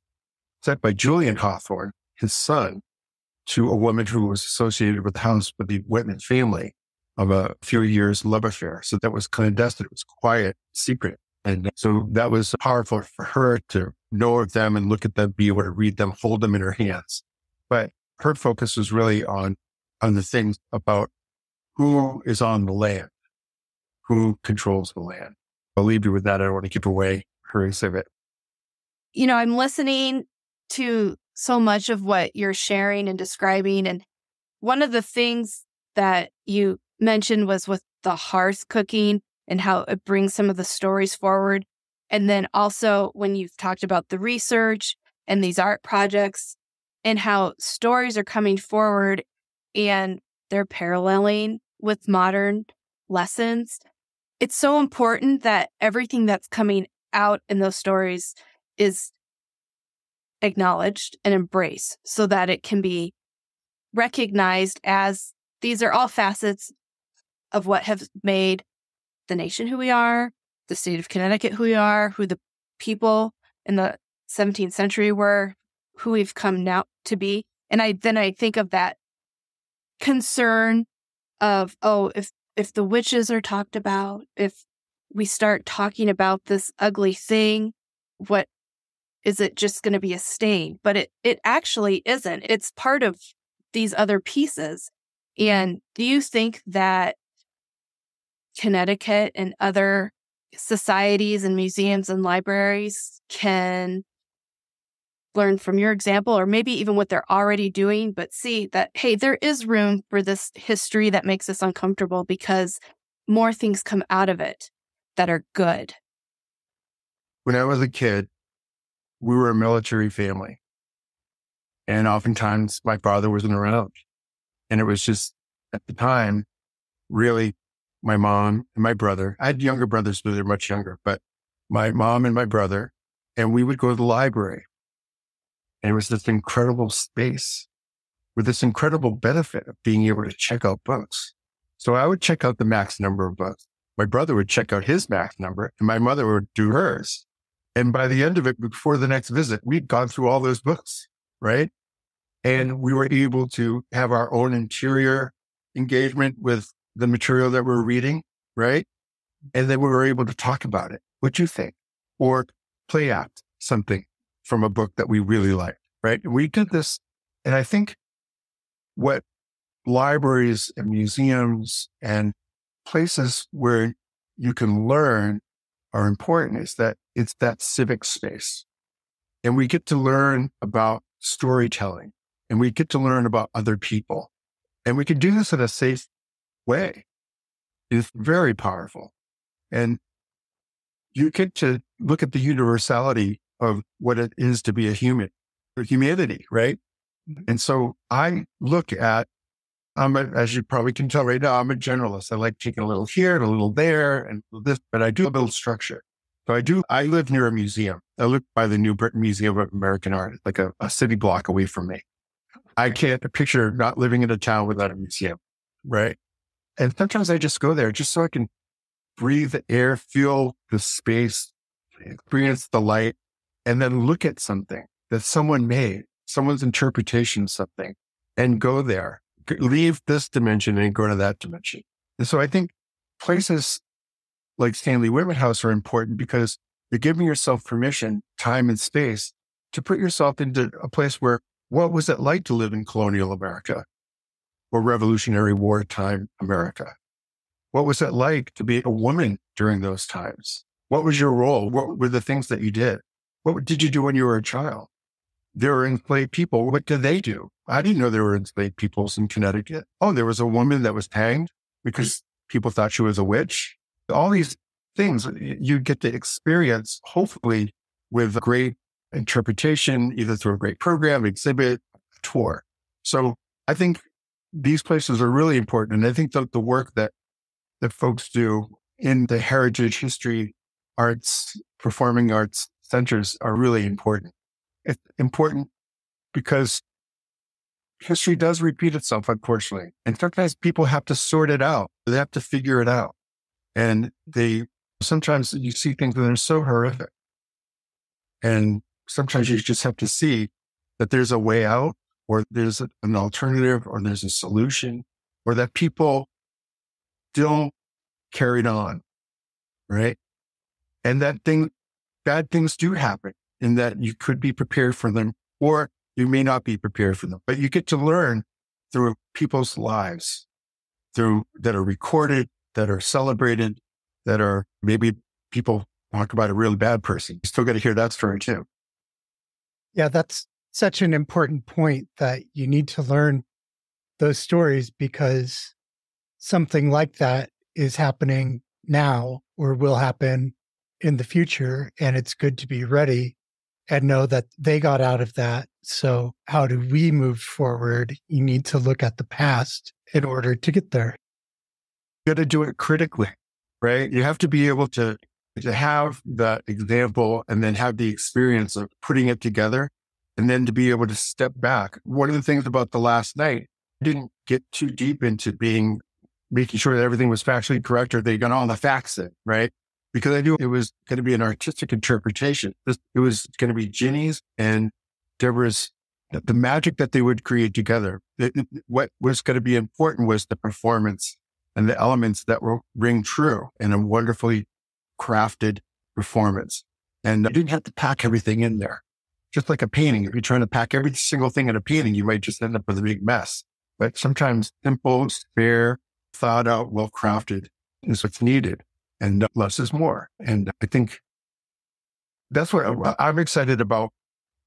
sent by Julian Hawthorne, his son, to a woman who was associated with the house with the Whitman family of a few years love affair. So that was clandestine. It was quiet, secret. And so that was powerful for her to know of them and look at them, be able to read them, hold them in her hands. But her focus was really on, on the things about who is on the land, who controls the land. I'll leave you with that. I don't want to keep away her exhibit. You know, I'm listening to so much of what you're sharing and describing. And one of the things that you mentioned was with the hearth cooking and how it brings some of the stories forward. And then also when you've talked about the research and these art projects and how stories are coming forward and they're paralleling with modern lessons. It's so important that everything that's coming out in those stories is acknowledged and embraced so that it can be recognized as these are all facets of what have made the nation who we are, the state of Connecticut who we are, who the people in the 17th century were, who we've come now to be. And I then I think of that concern of, oh, if if the witches are talked about, if we start talking about this ugly thing, what is it just going to be a stain? But it it actually isn't. It's part of these other pieces. And do you think that Connecticut and other societies and museums and libraries can learn from your example or maybe even what they're already doing, but see that, hey, there is room for this history that makes us uncomfortable because more things come out of it that are good. When I was a kid, we were a military family. And oftentimes my father wasn't around. And it was just at the time, really my mom and my brother. I had younger brothers, but they're much younger, but my mom and my brother, and we would go to the library. And it was this incredible space with this incredible benefit of being able to check out books. So I would check out the max number of books. My brother would check out his max number and my mother would do hers. And by the end of it, before the next visit, we'd gone through all those books, right? And we were able to have our own interior engagement with the material that we're reading, right? And then we were able to talk about it. What you think? Or play act something from a book that we really liked, right? we did this. And I think what libraries and museums and places where you can learn are important is that it's that civic space. And we get to learn about storytelling and we get to learn about other people. And we can do this in a safe way It's very powerful. And you get to look at the universality of what it is to be a human or humanity, right? Mm-hmm. And so I look at, I'm a, as you probably can tell right now, I'm a generalist. I like taking a little here and a little there and this, but I do a little structure. So I do, I live near a museum. I live by the New Britain Museum of American Art, like a, a city block away from me. I can't picture not living in a town without a museum, right? And sometimes I just go there just so I can breathe the air, feel the space, experience the light, and then look at something that someone made, someone's interpretation of something, and go there, leave this dimension and go to that dimension. And so I think places like Stanley House are important because you're giving yourself permission, time and space to put yourself into a place where what was it like to live in colonial America? or Revolutionary War time America? What was it like to be a woman during those times? What was your role? What were the things that you did? What did you do when you were a child? There were enslaved people. What did they do? I didn't know there were enslaved peoples in Connecticut. Oh, there was a woman that was hanged because people thought she was a witch. All these things uh, you get to experience, hopefully, with great interpretation, either through a great program, exhibit, tour. So I think these places are really important. And I think that the work that, the folks do in the heritage history arts, performing arts centers are really mm-hmm. important. It's important because history does repeat itself, unfortunately. And sometimes people have to sort it out. They have to figure it out. And they, sometimes you see things that are so horrific. And sometimes you just have to see that there's a way out or there's an alternative or there's a solution or that people still carried on. Right. And that thing, bad things do happen and that you could be prepared for them or you may not be prepared for them, but you get to learn through people's lives through that are recorded, that are celebrated, that are maybe people talk about a really bad person. You still got to hear that story too. Yeah, that's such an important point that you need to learn those stories because something like that is happening now or will happen in the future. And it's good to be ready and know that they got out of that. So, how do we move forward? You need to look at the past in order to get there. You got to do it critically, right? You have to be able to to have that example and then have the experience of putting it together and then to be able to step back. One of the things about the last night, I didn't get too deep into being making sure that everything was factually correct or they got all the facts in, right? Because I knew it was going to be an artistic interpretation. It was going to be Ginny's and Deborah's, the magic that they would create together. What was going to be important was the performance and the elements that will ring true in a wonderfully crafted performance. And I didn't have to pack everything in there just like a painting. If you're trying to pack every single thing in a painting, you might just end up with a big mess. But sometimes simple, spare, thought out, well crafted is what's needed. And less is more. And I think that's what I'm excited about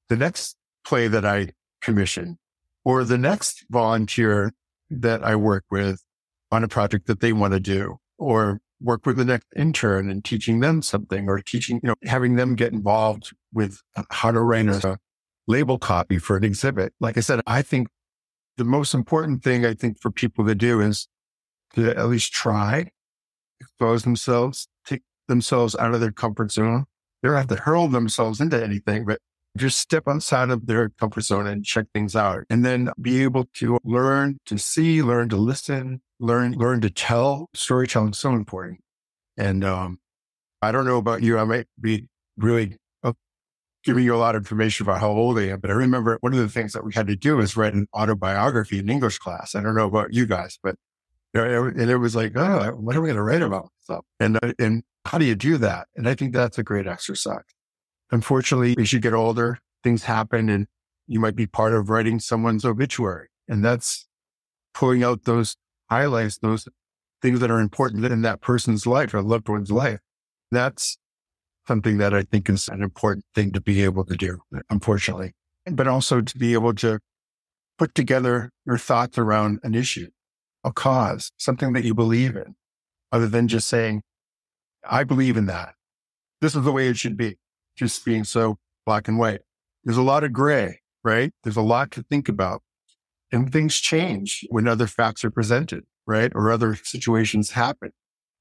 the next play that I commission or the next volunteer that I work with on a project that they want to do or work with the next intern and teaching them something or teaching, you know, having them get involved with how to write a label copy for an exhibit. Like I said, I think the most important thing I think for people to do is to at least try, expose themselves, take themselves out of their comfort zone. They don't have to hurl themselves into anything, but just step outside of their comfort zone and check things out and then be able to learn to see, learn to listen, learn, learn to tell. Storytelling is so important. And, um, I don't know about you. I might be really uh, giving you a lot of information about how old I am, but I remember one of the things that we had to do was write an autobiography in English class. I don't know about you guys, but and it was like, oh, what are we going to write about? So, and, and how do you do that? And I think that's a great exercise. Unfortunately, as you get older, things happen and you might be part of writing someone's obituary. And that's pulling out those highlights, those things that are important in that person's life or loved one's life. That's something that I think is an important thing to be able to do, unfortunately, but also to be able to put together your thoughts around an issue, a cause, something that you believe in, other than just saying, I believe in that. This is the way it should be just being so black and white. There's a lot of gray, right? There's a lot to think about. And things change when other facts are presented, right? Or other situations happen.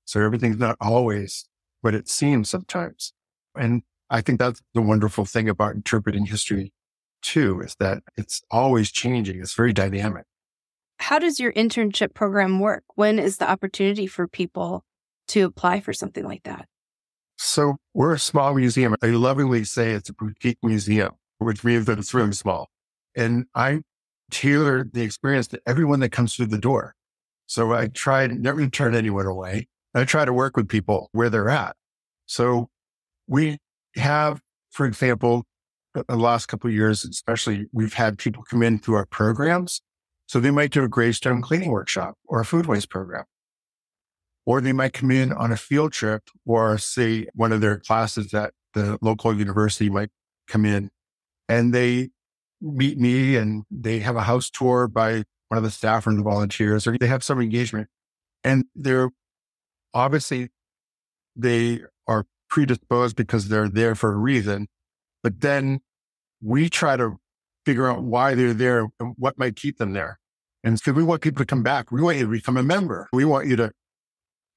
So everything's not always what it seems sometimes. And I think that's the wonderful thing about interpreting history too, is that it's always changing. It's very dynamic. How does your internship program work? When is the opportunity for people to apply for something like that? So we're a small museum. I lovingly say it's a boutique museum, which means that it's really small. And I tailor the experience to everyone that comes through the door. So I try never to turn anyone away. I try to work with people where they're at. So we have, for example, the last couple years, especially, we've had people come in through our programs. So they might do a gravestone cleaning workshop or a food waste program. Or they might come in on a field trip or say one of their classes at the local university might come in and they meet me and they have a house tour by one of the staff or the volunteers or they have some engagement. And they're obviously they are predisposed because they're there for a reason but then we try to figure out why they're there and what might keep them there And because we want people to come back. We want you to become a member. We want you to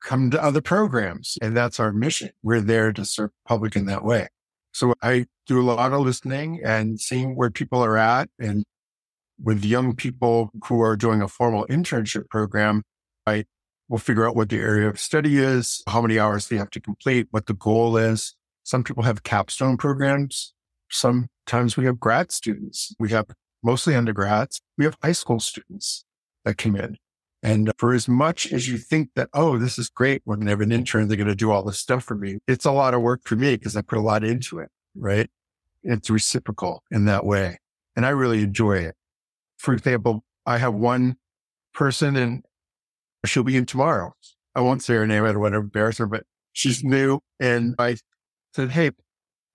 come to other programs. And that's our mission. We're there to serve public in that way. So I do a lot of listening and seeing where people are at. And with young people who are doing a formal internship program, I will figure out what the area of study is, how many hours they have to complete, what the goal is. Some people have capstone programs. Sometimes we have grad students. We have mostly undergrads. We have high school students that come in. And for as much as you think that, oh, this is great we're going to have an intern, they're going to do all this stuff for me. It's a lot of work for me because I put a lot into it, right? It's reciprocal in that way. And I really enjoy it. For example, I have one person and she'll be in tomorrow. I won't say her name. I don't want to embarrass her, but she's new. And I said, Hey,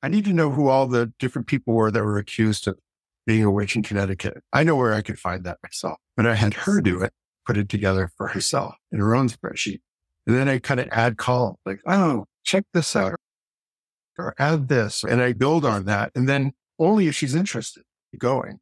I need to know who all the different people were that were accused of being a witch in Connecticut. I know where I could find that myself, but I had her do it put it together for herself in her own spreadsheet. And then I kind of add columns like, oh, check this out or add this. And I build on that. And then only if she's interested going.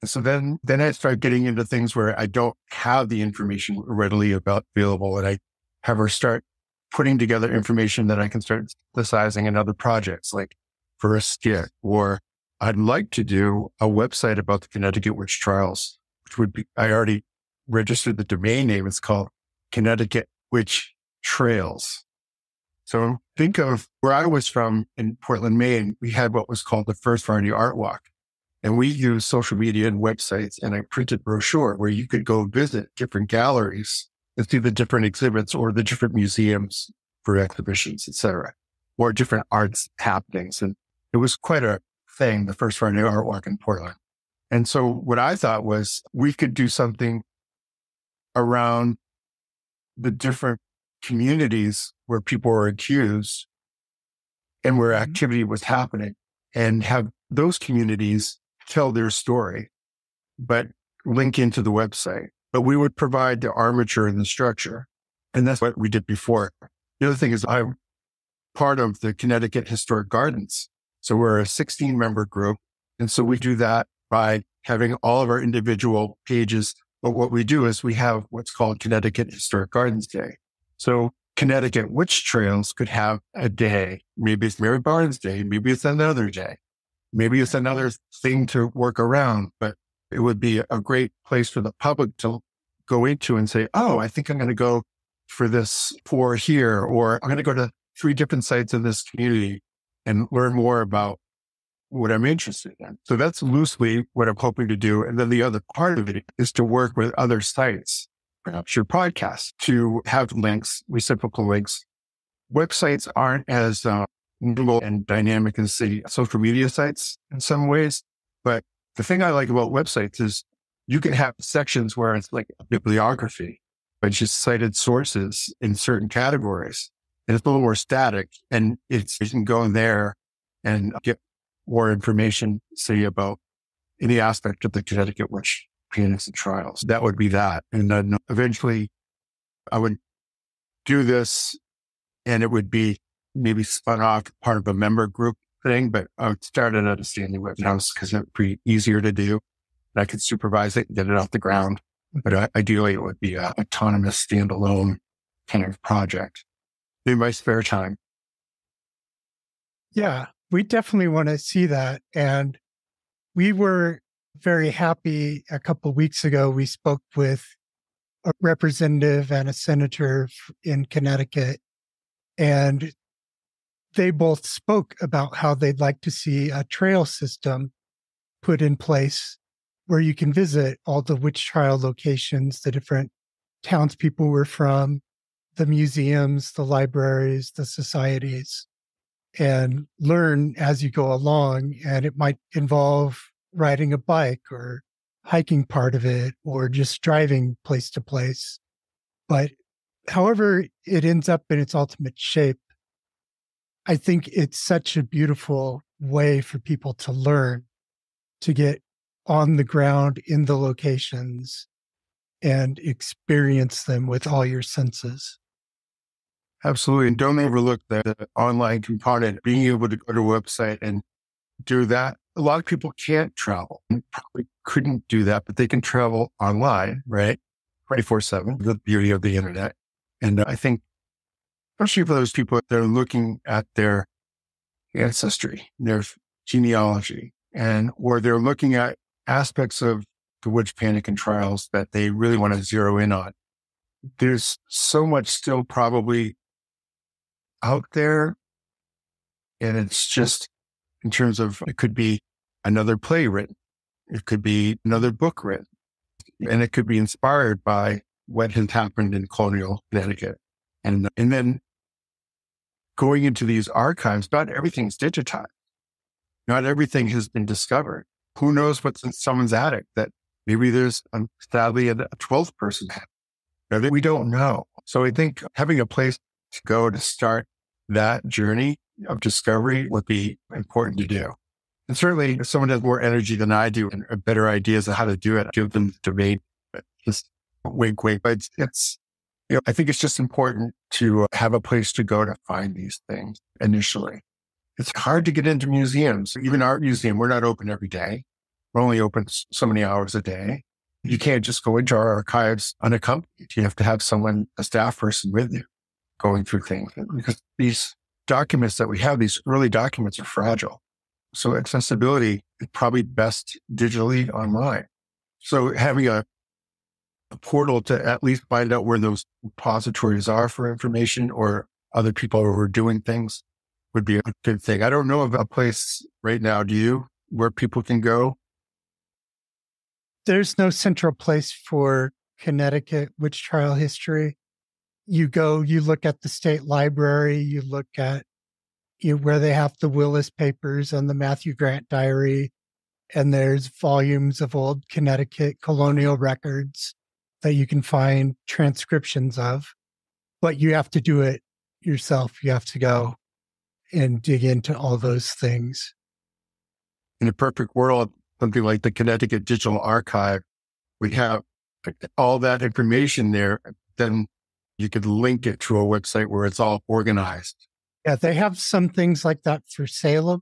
And so then, then I start getting into things where I don't have the information readily about available and I have her start putting together information that I can start synthesizing in other projects, like for a skit, or I'd like to do a website about the Connecticut witch trials, which would be, I already registered the domain name. It's called Connecticut Witch Trails. So think of where I was from in Portland, Maine. We had what was called the First Friday Art Walk. And we used social media and websites and a printed brochure where you could go visit different galleries and see the different exhibits or the different museums for exhibitions, etc., or different arts happenings. And it was quite a thing, the First Friday Art Walk in Portland. And so what I thought was we could do something around the different communities where people were accused and where mm-hmm. activity was happening and have those communities tell their story, but link into the website. But we would provide the armature and the structure. And that's what we did before. The other thing is I'm part of the Connecticut Historic Gardens. So we're a 16 member group. And so we do that by having all of our individual pages but what we do is we have what's called Connecticut Historic Gardens Day. So Connecticut Witch Trails could have a day. Maybe it's Mary Barnes Day. Maybe it's another day. Maybe it's another thing to work around, but it would be a great place for the public to go into and say, Oh, I think I'm going to go for this for here, or I'm going to go to three different sites in this community and learn more about what I'm interested in. So that's loosely what I'm hoping to do. And then the other part of it is to work with other sites, perhaps your podcast, to have links, reciprocal links. Websites aren't as uh, nimble and dynamic as the social media sites in some ways. But the thing I like about websites is you can have sections where it's like bibliography, but just cited sources in certain categories. And it's a little more static and it's, you can go in there and get more information, say about any aspect of the Connecticut witch panics and trials. That would be that. And then eventually I would do this and it would be maybe spun off part of a member group thing, but I would start it at a Stanley Whitman House because it would be easier to do. And I could supervise it and get it off the ground. But ideally it would be an autonomous standalone kind of project in my spare time. Yeah we definitely want to see that. And we were very happy a couple weeks ago. We spoke with a representative and a senator in Connecticut, and they both spoke about how they'd like to see a trail system put in place where you can visit all the witch trial locations, the different townspeople were from, the museums, the libraries, the societies and learn as you go along. And it might involve riding a bike or hiking part of it or just driving place to place. But however it ends up in its ultimate shape, I think it's such a beautiful way for people to learn, to get on the ground in the locations and experience them with all your senses. Absolutely. And don't overlook the, the online component, being able to go to a website and do that. A lot of people can't travel and probably couldn't do that, but they can travel online, right? 24 seven, the beauty of the internet. And I think, especially for those people, that are looking at their ancestry, their genealogy, and or they're looking at aspects of the witch panic and trials that they really want to zero in on. There's so much still probably out there. And it's just in terms of it could be another play written. It could be another book written and it could be inspired by what has happened in colonial Connecticut. And, and then going into these archives, not everything's digitized. Not everything has been discovered. Who knows what's in someone's attic that maybe there's um, sadly a 12th person. We don't know. So I think having a place to go to start that journey of discovery would be important to do. And certainly if someone has more energy than I do and better ideas of how to do it, give them the domain. Just wink, wink. But it's, it's, you know, I think it's just important to have a place to go to find these things initially. It's hard to get into museums, even art museum. We're not open every day. We're only open so many hours a day. You can't just go into our archives unaccompanied. You have to have someone, a staff person with you going through things because these documents that we have, these early documents are fragile. So accessibility is probably best digitally online. So having a, a portal to at least find out where those repositories are for information or other people who are doing things would be a good thing. I don't know of a place right now. Do you where people can go? There's no central place for Connecticut witch trial history. You go, you look at the state library, you look at you where they have the Wyllys papers and the Matthew Grant diary. And there's volumes of old Connecticut colonial records that you can find transcriptions of, but you have to do it yourself. You have to go and dig into all those things. In a perfect world, something like the Connecticut Digital Archive, we have all that information there. Then you could link it to a website where it's all organized. Yeah, they have some things like that for Salem,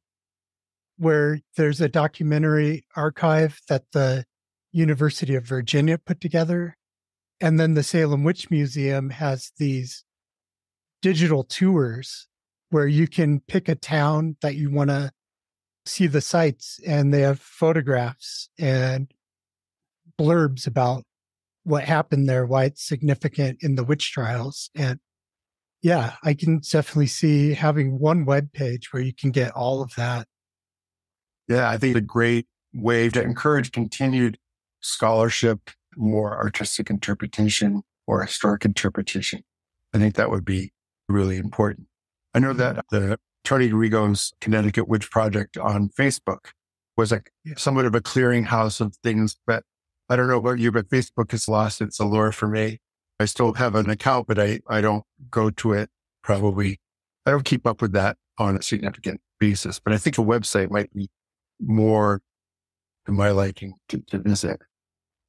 where there's a documentary archive that the University of Virginia put together. And then the Salem Witch Museum has these digital tours where you can pick a town that you want to see the sites, and they have photographs and blurbs about what happened there, why it's significant in the witch trials. And yeah, I can definitely see having one web page where you can get all of that. Yeah, I think a great way to encourage continued scholarship, more artistic interpretation or historic interpretation. I think that would be really important. I know that the Tony Rigo's Connecticut Witch Project on Facebook was like somewhat of a clearinghouse of things, but I don't know about you, but Facebook has lost its allure for me. I still have an account, but I, I don't go to it probably. I don't keep up with that on a significant basis, but I think a website might be more to my liking to, to visit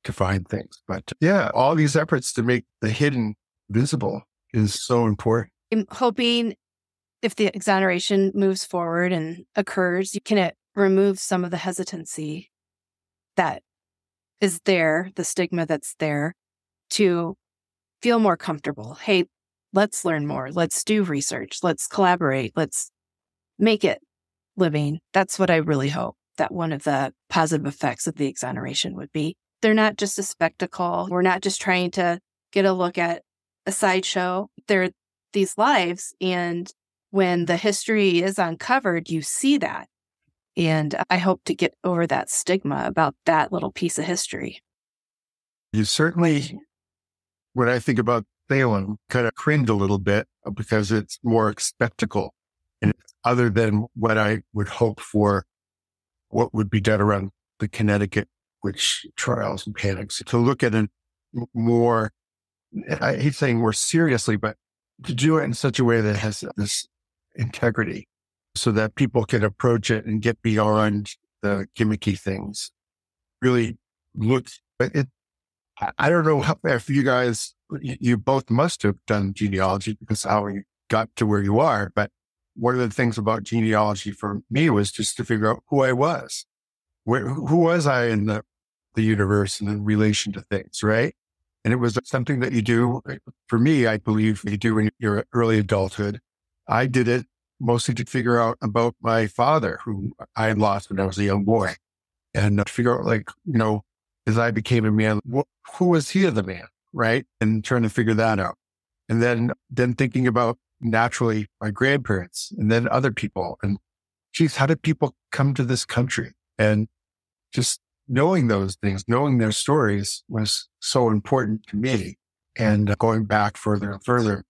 to find things. But yeah, all these efforts to make the hidden visible is so important. I'm hoping if the exoneration moves forward and occurs, you can remove some of the hesitancy that is there, the stigma that's there to feel more comfortable. Hey, let's learn more. Let's do research. Let's collaborate. Let's make it living. That's what I really hope that one of the positive effects of the exoneration would be. They're not just a spectacle. We're not just trying to get a look at a sideshow. They're these lives. And when the history is uncovered, you see that. And I hope to get over that stigma about that little piece of history. You certainly when I think about Salem, kind of cringe a little bit because it's more spectacle and other than what I would hope for what would be done around the Connecticut witch trials and panics to look at it more, I hate saying more seriously, but to do it in such a way that has this integrity so that people can approach it and get beyond the gimmicky things. Really look, but it, I don't know how, if you guys, you both must have done genealogy because how you got to where you are. But one of the things about genealogy for me was just to figure out who I was. Where, who was I in the the universe and in relation to things, right? And it was something that you do, for me, I believe you do in your early adulthood. I did it mostly to figure out about my father, who I had lost when I was a young boy, and to figure out, like, you know, as I became a man, wh- who was he as a man, right? And trying to figure that out. And then, then thinking about naturally my grandparents and then other people. And geez, how did people come to this country? And just knowing those things, knowing their stories was so important to me. And going back further and further,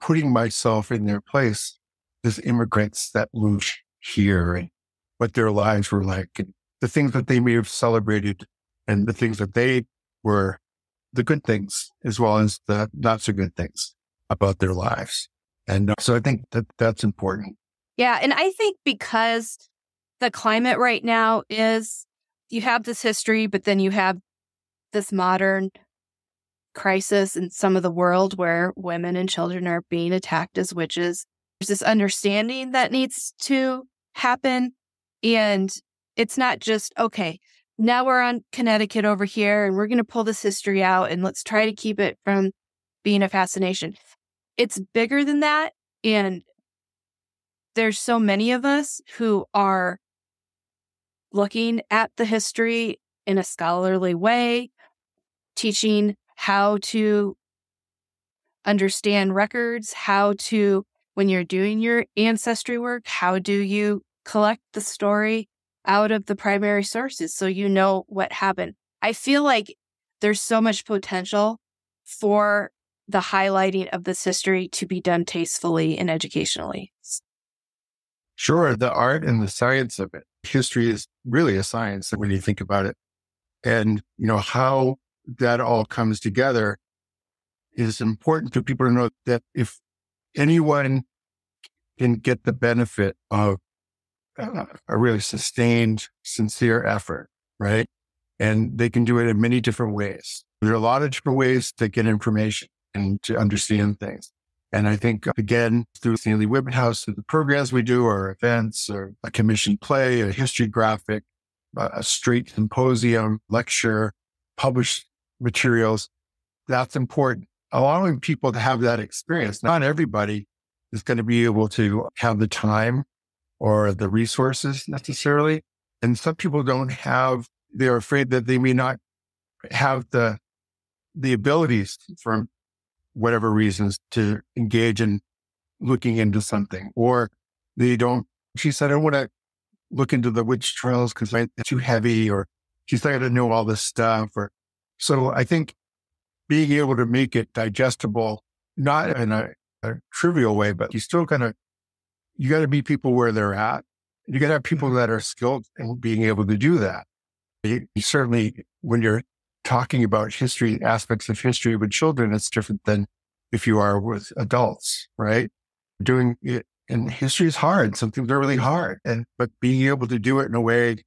putting myself in their place as immigrants that moved here and what their lives were like and the things that they may have celebrated and the things that they were the good things as well as the not so good things about their lives. And uh, so I think that that's important. Yeah. And I think because the climate right now is you have this history, but then you have this modern crisis in some of the world where women and children are being attacked as witches. There's this understanding that needs to happen. And it's not just, okay, now we're on Connecticut over here and we're going to pull this history out and let's try to keep it from being a fascination. It's bigger than that. And there's so many of us who are looking at the history in a scholarly way, teaching how to understand records, how to, when you're doing your ancestry work, how do you collect the story out of the primary sources so you know what happened? I feel like there's so much potential for the highlighting of this history to be done tastefully and educationally. Sure, the art and the science of it. History is really a science when you think about it. And, you know, how that all comes together is important for people to know that if anyone can get the benefit of uh, a really sustained, sincere effort, right? And they can do it in many different ways. There are a lot of different ways to get information and to understand things. And I think, uh, again, through Stanley Whitman House, through the programs we do, or events, or a commissioned play, a history graphic, a straight symposium, lecture, published materials, that's important. Allowing people to have that experience. Not everybody is going to be able to have the time or the resources necessarily. And some people don't have, they're afraid that they may not have the, the abilities for whatever reasons to engage in looking into something or they don't, she said, I don't want to look into the witch trials because it's too heavy or she's not going to know all this stuff or so I think being able to make it digestible, not in a, a trivial way, but you still kind of, you got to meet people where they're at. You got to have people mm-hmm. that are skilled in being able to do that. You, you certainly, when you're talking about history, aspects of history with children, it's different than if you are with adults, right? Doing it and history is hard. Some things are really hard. And, but being able to do it in a way,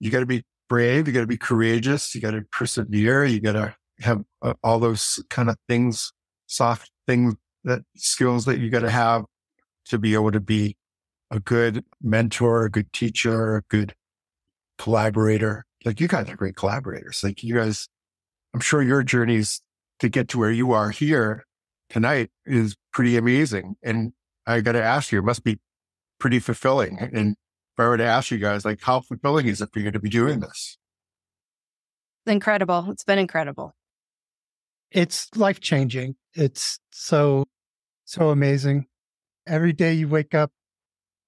you got to be brave. You got to be courageous. You got to persevere. You got to have uh, all those kind of things, soft things that skills that you got to have to be able to be a good mentor, a good teacher, a good collaborator. Like you guys are great collaborators. Like you guys I'm sure your journeys to get to where you are here tonight is pretty amazing. And I got to ask you, it must be pretty fulfilling. And if I were to ask you guys, like, how fulfilling is it for you to be doing this? Incredible. It's been incredible. It's life changing. It's so, so amazing. Every day you wake up,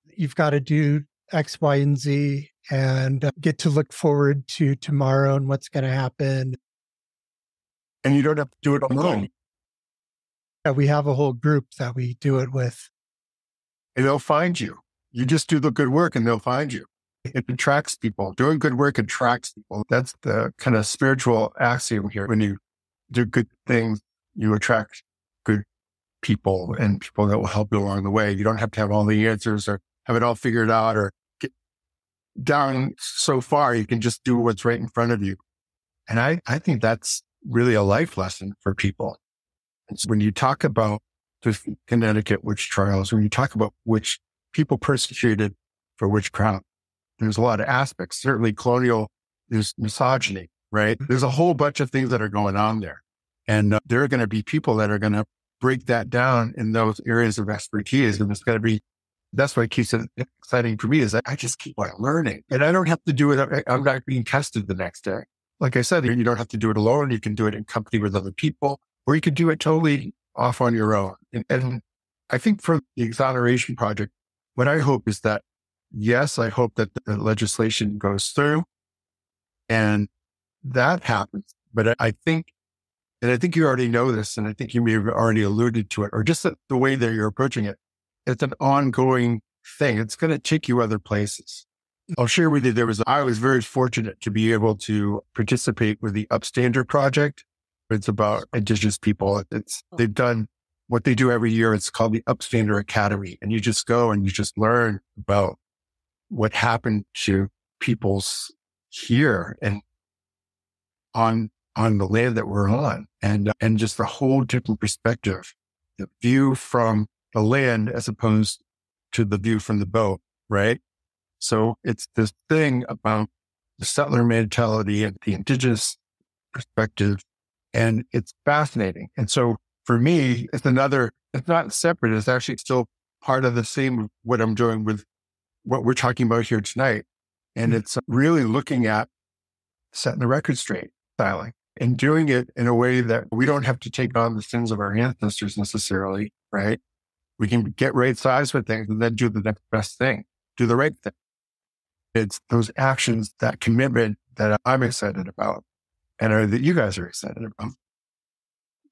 you've got to do X, Y, and Z and uh, get to look forward to tomorrow and what's going to happen and you don't have to do it oh. alone. Yeah, we have a whole group that we do it with. And they'll find you. You just do the good work and they'll find you. It attracts people. Doing good work attracts people. That's the kind of spiritual axiom here. When you do good things, you attract good people and people that will help you along the way. You don't have to have all the answers or have it all figured out or get down so far. You can just do what's right in front of you. And I, I think that's really a life lesson for people. When you talk about the Connecticut witch trials, when you talk about which people persecuted for witchcraft, there's a lot of aspects. Certainly colonial, there's misogyny, right? There's a whole bunch of things that are going on there. And uh, there are going to be people that are going to break that down in those areas of expertise. And it's going to be, that's what keeps it exciting for me is I, I just keep on learning and I don't have to do it. I'm not being tested the next day. Like I said, you don't have to do it alone. You can do it in company with other people, or you can do it totally off on your own. And, and I think for the exoneration project, what I hope is that, yes, I hope that the legislation goes through and that happens. But I think, and I think you already know this, and I think you may have already alluded to it, or just the, the way that you're approaching it. It's an ongoing thing. It's going to take you other places. I'll share with you, there was, I was very fortunate to be able to participate with the Upstander project. It's about indigenous people. It's, oh. they've done what they do every year. It's called the Upstander Academy. And you just go and you just learn about what happened to peoples here and on, on the land that we're on and, uh, and just the whole different perspective, the view from the land as opposed to the view from the boat. Right. So it's this thing about the settler mentality and the indigenous perspective. And it's fascinating. And so for me, it's another, it's not separate. It's actually still part of the same, what I'm doing with what we're talking about here tonight. And mm-hmm. it's really looking at setting the record straight, styling and doing it in a way that we don't have to take on the sins of our ancestors necessarily, right? We can get right size with things and then do the next best thing, do the right thing. It's those actions, that commitment that I'm excited about and that you guys are excited about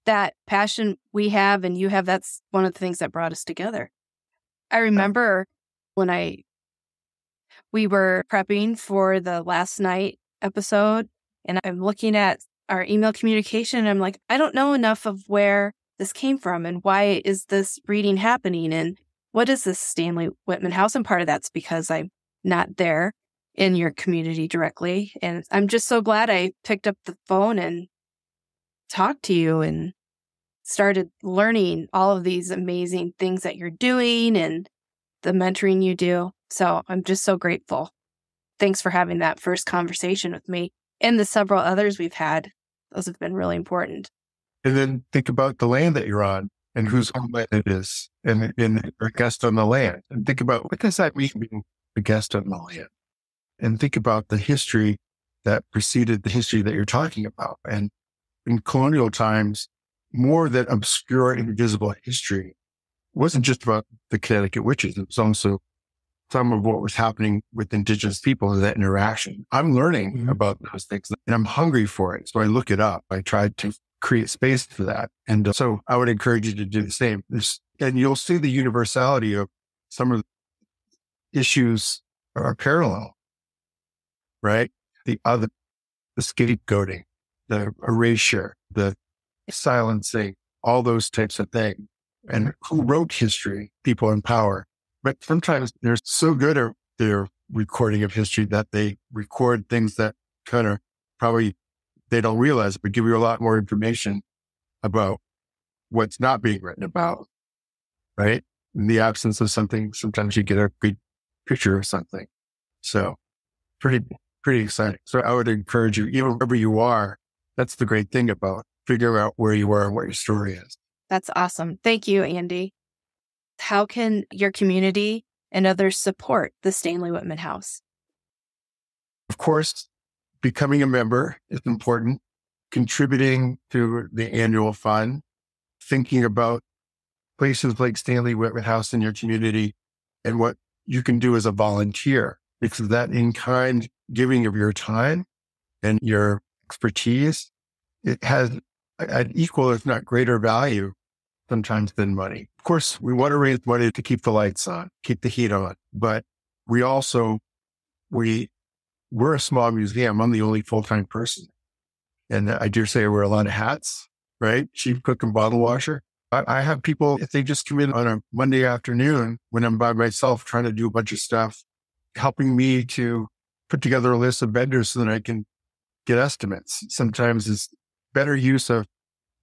that passion we have and you have, that's one of the things that brought us together. I remember when I, we were prepping for the last night episode and I'm looking at our email communication. And I'm like, I don't know enough of where this came from and why is this reading happening and what is this Stanley Whitman House? And part of that's because I'm not there in your community directly. And I'm just so glad I picked up the phone and talked to you and started learning all of these amazing things that you're doing and the mentoring you do. So I'm just so grateful. Thanks for having that first conversation with me and the several others we've had. Those have been really important. And then think about the land that you're on and whose homeland it is and, and a guest on the land. And think about what does that mean being a guest on land? And think about the history that preceded the history that you're talking about. And in colonial times, more that obscure invisible history wasn't just about the Connecticut witches. It was also some of what was happening with indigenous people in that interaction. I'm learning mm-hmm. about those things and I'm hungry for it. So I look it up. I tried to create space for that. And uh, so I would encourage you to do the same. There's, and you'll see the universality of some of the issues are parallel, right? The other, the scapegoating, the erasure, the silencing, all those types of things. And who wrote history? People in power. But sometimes they're so good at their recording of history that they record things that kind of probably they don't realize, but give you a lot more information about what's not being written about. Right. In the absence of something, sometimes you get a good picture of something. So pretty, pretty exciting. So I would encourage you, even wherever you are, that's the great thing about figure out where you are and what your story is. That's awesome. Thank you, Andy. How can your community and others support the Stanley Whitman House? Of course, becoming a member is important, contributing to the annual fund, thinking about places like Stanley Whitman House in your community and what you can do as a volunteer because that in kind giving of your time and your expertise, it has an equal, if not greater value sometimes than money. Of course, we want to raise money to keep the lights on, keep the heat on, but we also, we, we're a small museum. I'm the only full-time person. And I dare say I wear a lot of hats, right? Chief cook and bottle washer. I, I have people, if they just come in on a Monday afternoon when I'm by myself trying to do a bunch of stuff, helping me to put together a list of vendors so that I can get estimates. Sometimes it's better use of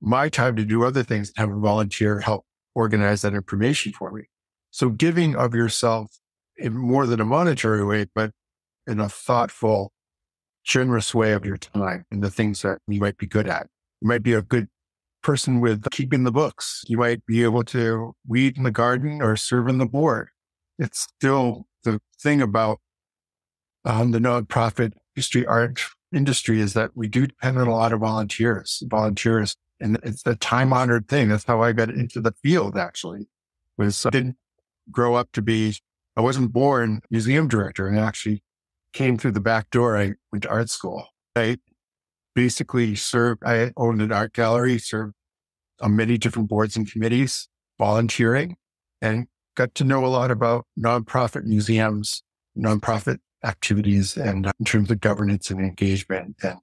my time to do other things and have a volunteer help organize that information for me. So giving of yourself in more than a monetary way, but in a thoughtful, generous way of your time and the things that you might be good at. You might be a good person with keeping the books. You might be able to weed in the garden or serve in the board. It's still the thing about um, the nonprofit history art industry is that we do depend on a lot of volunteers, volunteers. And it's a time honored thing. That's how I got into the field actually was I didn't grow up to be, I wasn't born museum director. I actually came through the back door. I went to art school. I basically served, I owned an art gallery, served on many different boards and committees, volunteering, and got to know a lot about nonprofit museums, nonprofit activities, and uh, in terms of governance and engagement and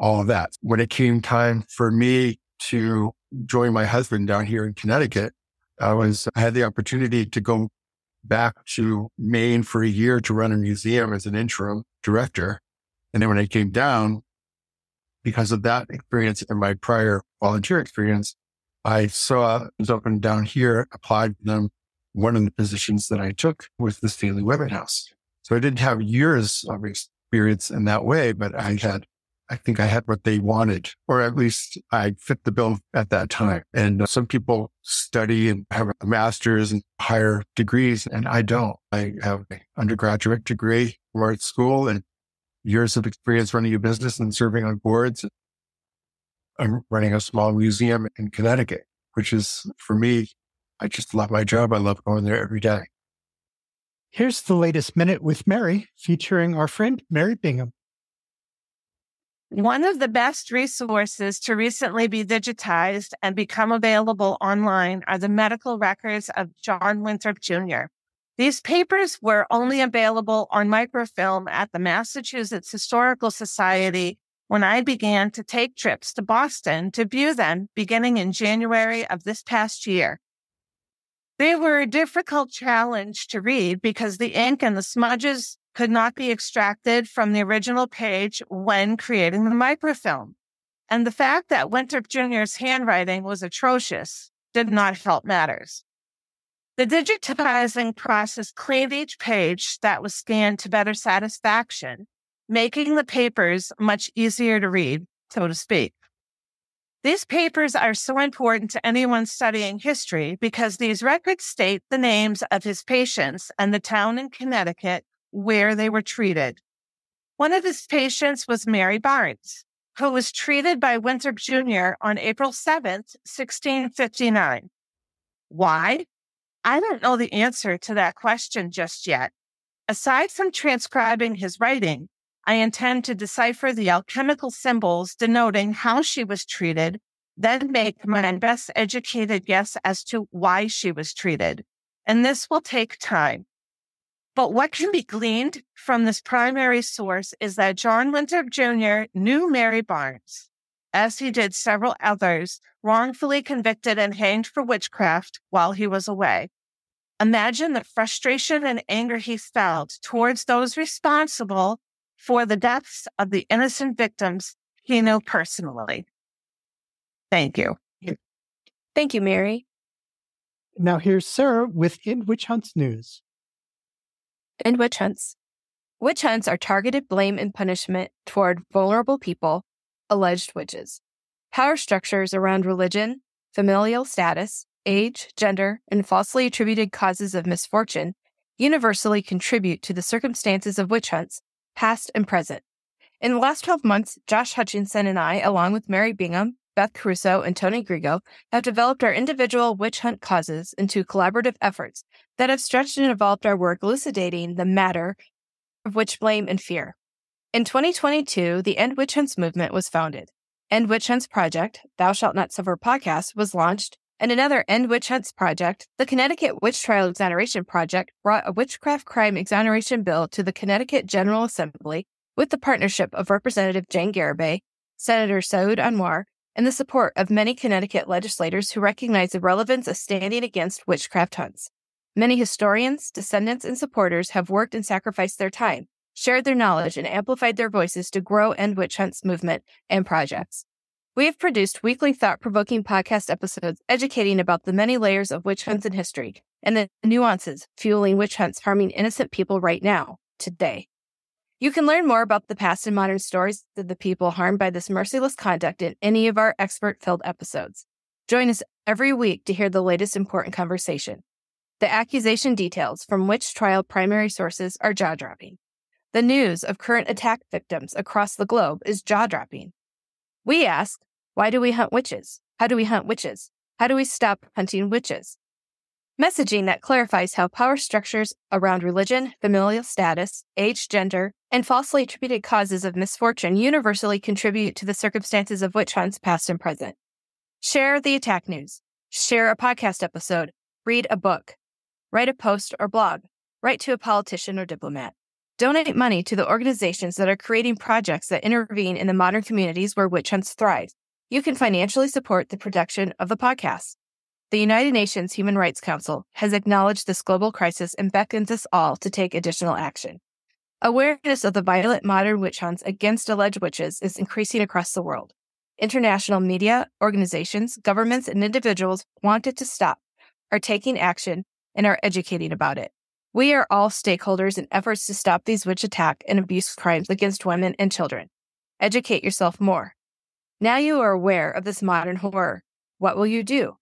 all of that. When it came time for me to join my husband down here in Connecticut, I was, I had the opportunity to go back to Maine for a year to run a museum as an interim director. And then when I came down, because of that experience and my prior volunteer experience, I saw was open down here, applied for them. One of the positions that I took was the Stanley Whitman House. So I didn't have years of experience in that way, but I had I think I had what they wanted, or at least I fit the bill at that time. And some people study and have a master's and higher degrees, and I don't. I have an undergraduate degree from art school and years of experience running a business and serving on boards. I'm running a small museum in Connecticut, which is for me, I just love my job. I love going there every day. Here's the latest minute with Mary featuring our friend Mary Bingham. One of the best resources to recently be digitized and become available online are the medical records of John Winthrop Jr. These papers were only available on microfilm at the Massachusetts Historical Society when I began to take trips to Boston to view them beginning in January of this past year. They were a difficult challenge to read because the ink and the smudges could not be extracted from the original page when creating the microfilm. And the fact that Winthrop Jr.'s handwriting was atrocious did not help matters. The digitizing process cleaned each page that was scanned to better satisfaction, making the papers much easier to read, so to speak. These papers are so important to anyone studying history because these records state the names of his patients and the town in Connecticut where they were treated. One of his patients was Mary Barnes, who was treated by Winthrop Jr. on April 7th, 1659. Why? I don't know the answer to that question just yet. Aside from transcribing his writing, I intend to decipher the alchemical symbols denoting how she was treated, then make my best educated guess as to why she was treated. And this will take time. But what can be gleaned from this primary source is that John Winthrop Jr. knew Mary Barnes, as he did several others wrongfully convicted and hanged for witchcraft while he was away. Imagine the frustration and anger he felt towards those responsible for the deaths of the innocent victims he knew personally. Thank you. Thank you, Mary. Now here's Sarah with End Witch Hunts News End witch hunts. Witch hunts are targeted blame and punishment toward vulnerable people, alleged witches. Power structures around religion, familial status, age, gender, and falsely attributed causes of misfortune universally contribute to the circumstances of witch hunts, past and present. In the last 12 months, Josh Hutchinson and I, along with Mary Bingham, Beth Caruso, and Tony Grigo have developed our individual witch hunt causes into collaborative efforts that have stretched and evolved our work elucidating the matter of witch blame and fear. In 2022, the End Witch Hunts movement was founded. End Witch Hunts Project, Thou Shalt Not Suffer podcast, was launched, and another End Witch Hunts project, the Connecticut Witch Trial Exoneration Project, brought a witchcraft crime exoneration bill to the Connecticut General Assembly with the partnership of Representative Jane Garibay, Senator Saud Anwar, and the support of many Connecticut legislators who recognize the relevance of standing against witchcraft hunts. Many historians, descendants, and supporters have worked and sacrificed their time, shared their knowledge, and amplified their voices to grow End Witch Hunts movement and projects. We have produced weekly thought provoking podcast episodes educating about the many layers of witch hunts in history and the nuances fueling witch hunts harming innocent people right now, today. You can learn more about the past and modern stories of the people harmed by this merciless conduct in any of our expert filled episodes. Join us every week to hear the latest important conversation. The accusation details from witch trial primary sources are jaw dropping. The news of current attack victims across the globe is jaw dropping. We ask, why do we hunt witches? How do we hunt witches? How do we stop hunting witches? Messaging that clarifies how power structures around religion, familial status, age, gender, and falsely attributed causes of misfortune universally contribute to the circumstances of witch hunts past and present. Share the attack news. Share a podcast episode. Read a book. Write a post or blog. Write to a politician or diplomat. Donate money to the organizations that are creating projects that intervene in the modern communities where witch hunts thrive. You can financially support the production of the podcast. The United Nations Human Rights Council has acknowledged this global crisis and beckons us all to take additional action. Awareness of the violent modern witch hunts against alleged witches is increasing across the world. International media, organizations, governments, and individuals want it to stop, are taking action, and are educating about it. We are all stakeholders in efforts to stop these witch attack and abuse crimes against women and children. Educate yourself more. Now you are aware of this modern horror. What will you do?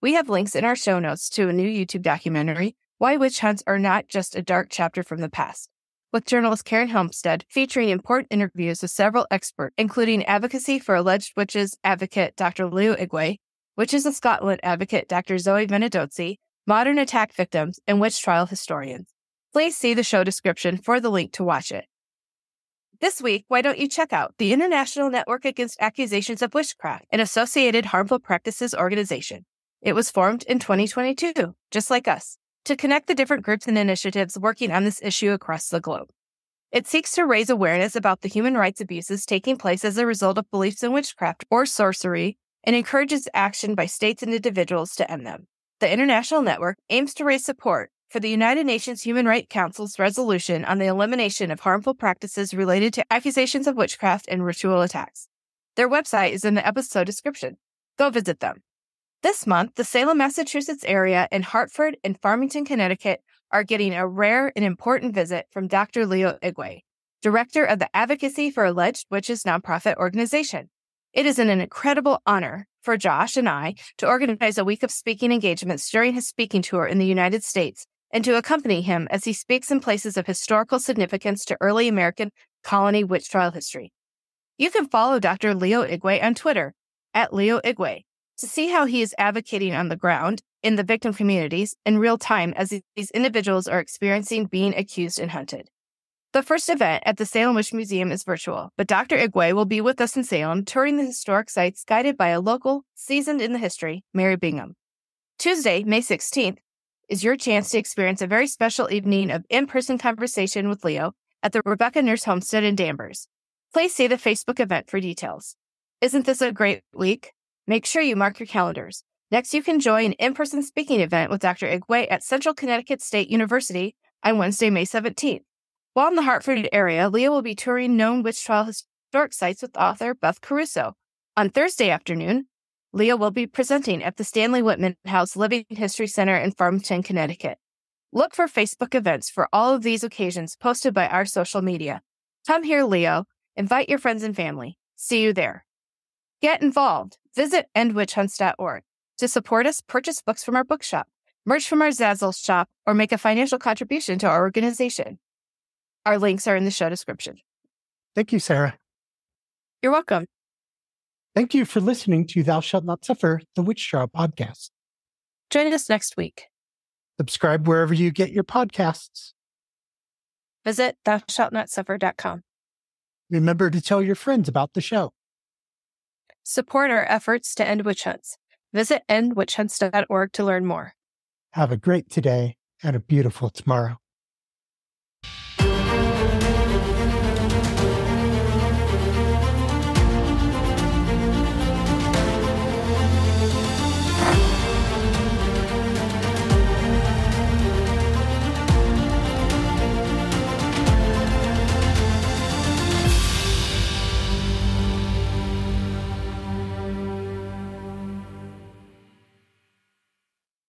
We have links in our show notes to a new YouTube documentary, Why Witch Hunts Are Not Just a Dark Chapter from the Past with journalist Karin Helmstaedt, featuring important interviews with several experts, including advocacy for alleged witches advocate Dr. Leo Igwe, Witches of Scotland advocate Dr. Zoe Venditozzi, modern attack victims, and witch trial historians. Please see the show description for the link to watch it. This week, why don't you check out the International Network Against Accusations of Witchcraft, an associated harmful practices organization. It was formed in 2022, just like us to connect the different groups and initiatives working on this issue across the globe. It seeks to raise awareness about the human rights abuses taking place as a result of beliefs in witchcraft or sorcery and encourages action by states and individuals to end them. The International Network aims to raise support for the United Nations Human Rights Council's resolution on the elimination of harmful practices related to accusations of witchcraft and ritual attacks. Their website is in the episode description. Go visit them. This month, the Salem, Massachusetts area and Hartford and Farmington, Connecticut are getting a rare and important visit from Dr. Leo Igwe, director of the Advocacy for Alleged Witches nonprofit organization. It is an incredible honor for Josh and I to organize a week of speaking engagements during his speaking tour in the United States and to accompany him as he speaks in places of historical significance to early American colony witch trial history. You can follow Dr. Leo Igwe on Twitter at Leo Igwe to see how he is advocating on the ground in the victim communities in real time as these individuals are experiencing being accused and hunted. The first event at the Salem Witch Museum is virtual, but Dr. Igwe will be with us in Salem touring the historic sites guided by a local, seasoned in the history, Mary Bingham. Tuesday, May 16th, is your chance to experience a very special evening of in person conversation with Leo at the Rebecca Nurse Homestead in Danvers. Please see the Facebook event for details. Isn't this a great week? Make sure you mark your calendars. Next, you can join an in person speaking event with Dr. Igwe at Central Connecticut State University on Wednesday, May 17th. While in the Hartford area, Leo will be touring known witch trial historic sites with author Beth Caruso. On Thursday afternoon, Leo will be presenting at the Stanley Whitman House Living History Center in Farmington, Connecticut. Look for Facebook events for all of these occasions posted by our social media. Come hear, Leo. Invite your friends and family. See you there. Get involved. Visit endwitchhunts.org. To support us, purchase books from our bookshop, merch from our Zazzle shop, or make a financial contribution to our organization. Our links are in the show description. Thank you, Sarah. You're welcome. Thank you for listening to Thou Shalt Not Suffer, the Witch Trial podcast. Join us next week. Subscribe wherever you get your podcasts. Visit thoushaltnotsuffer.com. Remember to tell your friends about the show. Support our efforts to end witch hunts. Visit endwitchhunts.org to learn more. Have a great today and a beautiful tomorrow.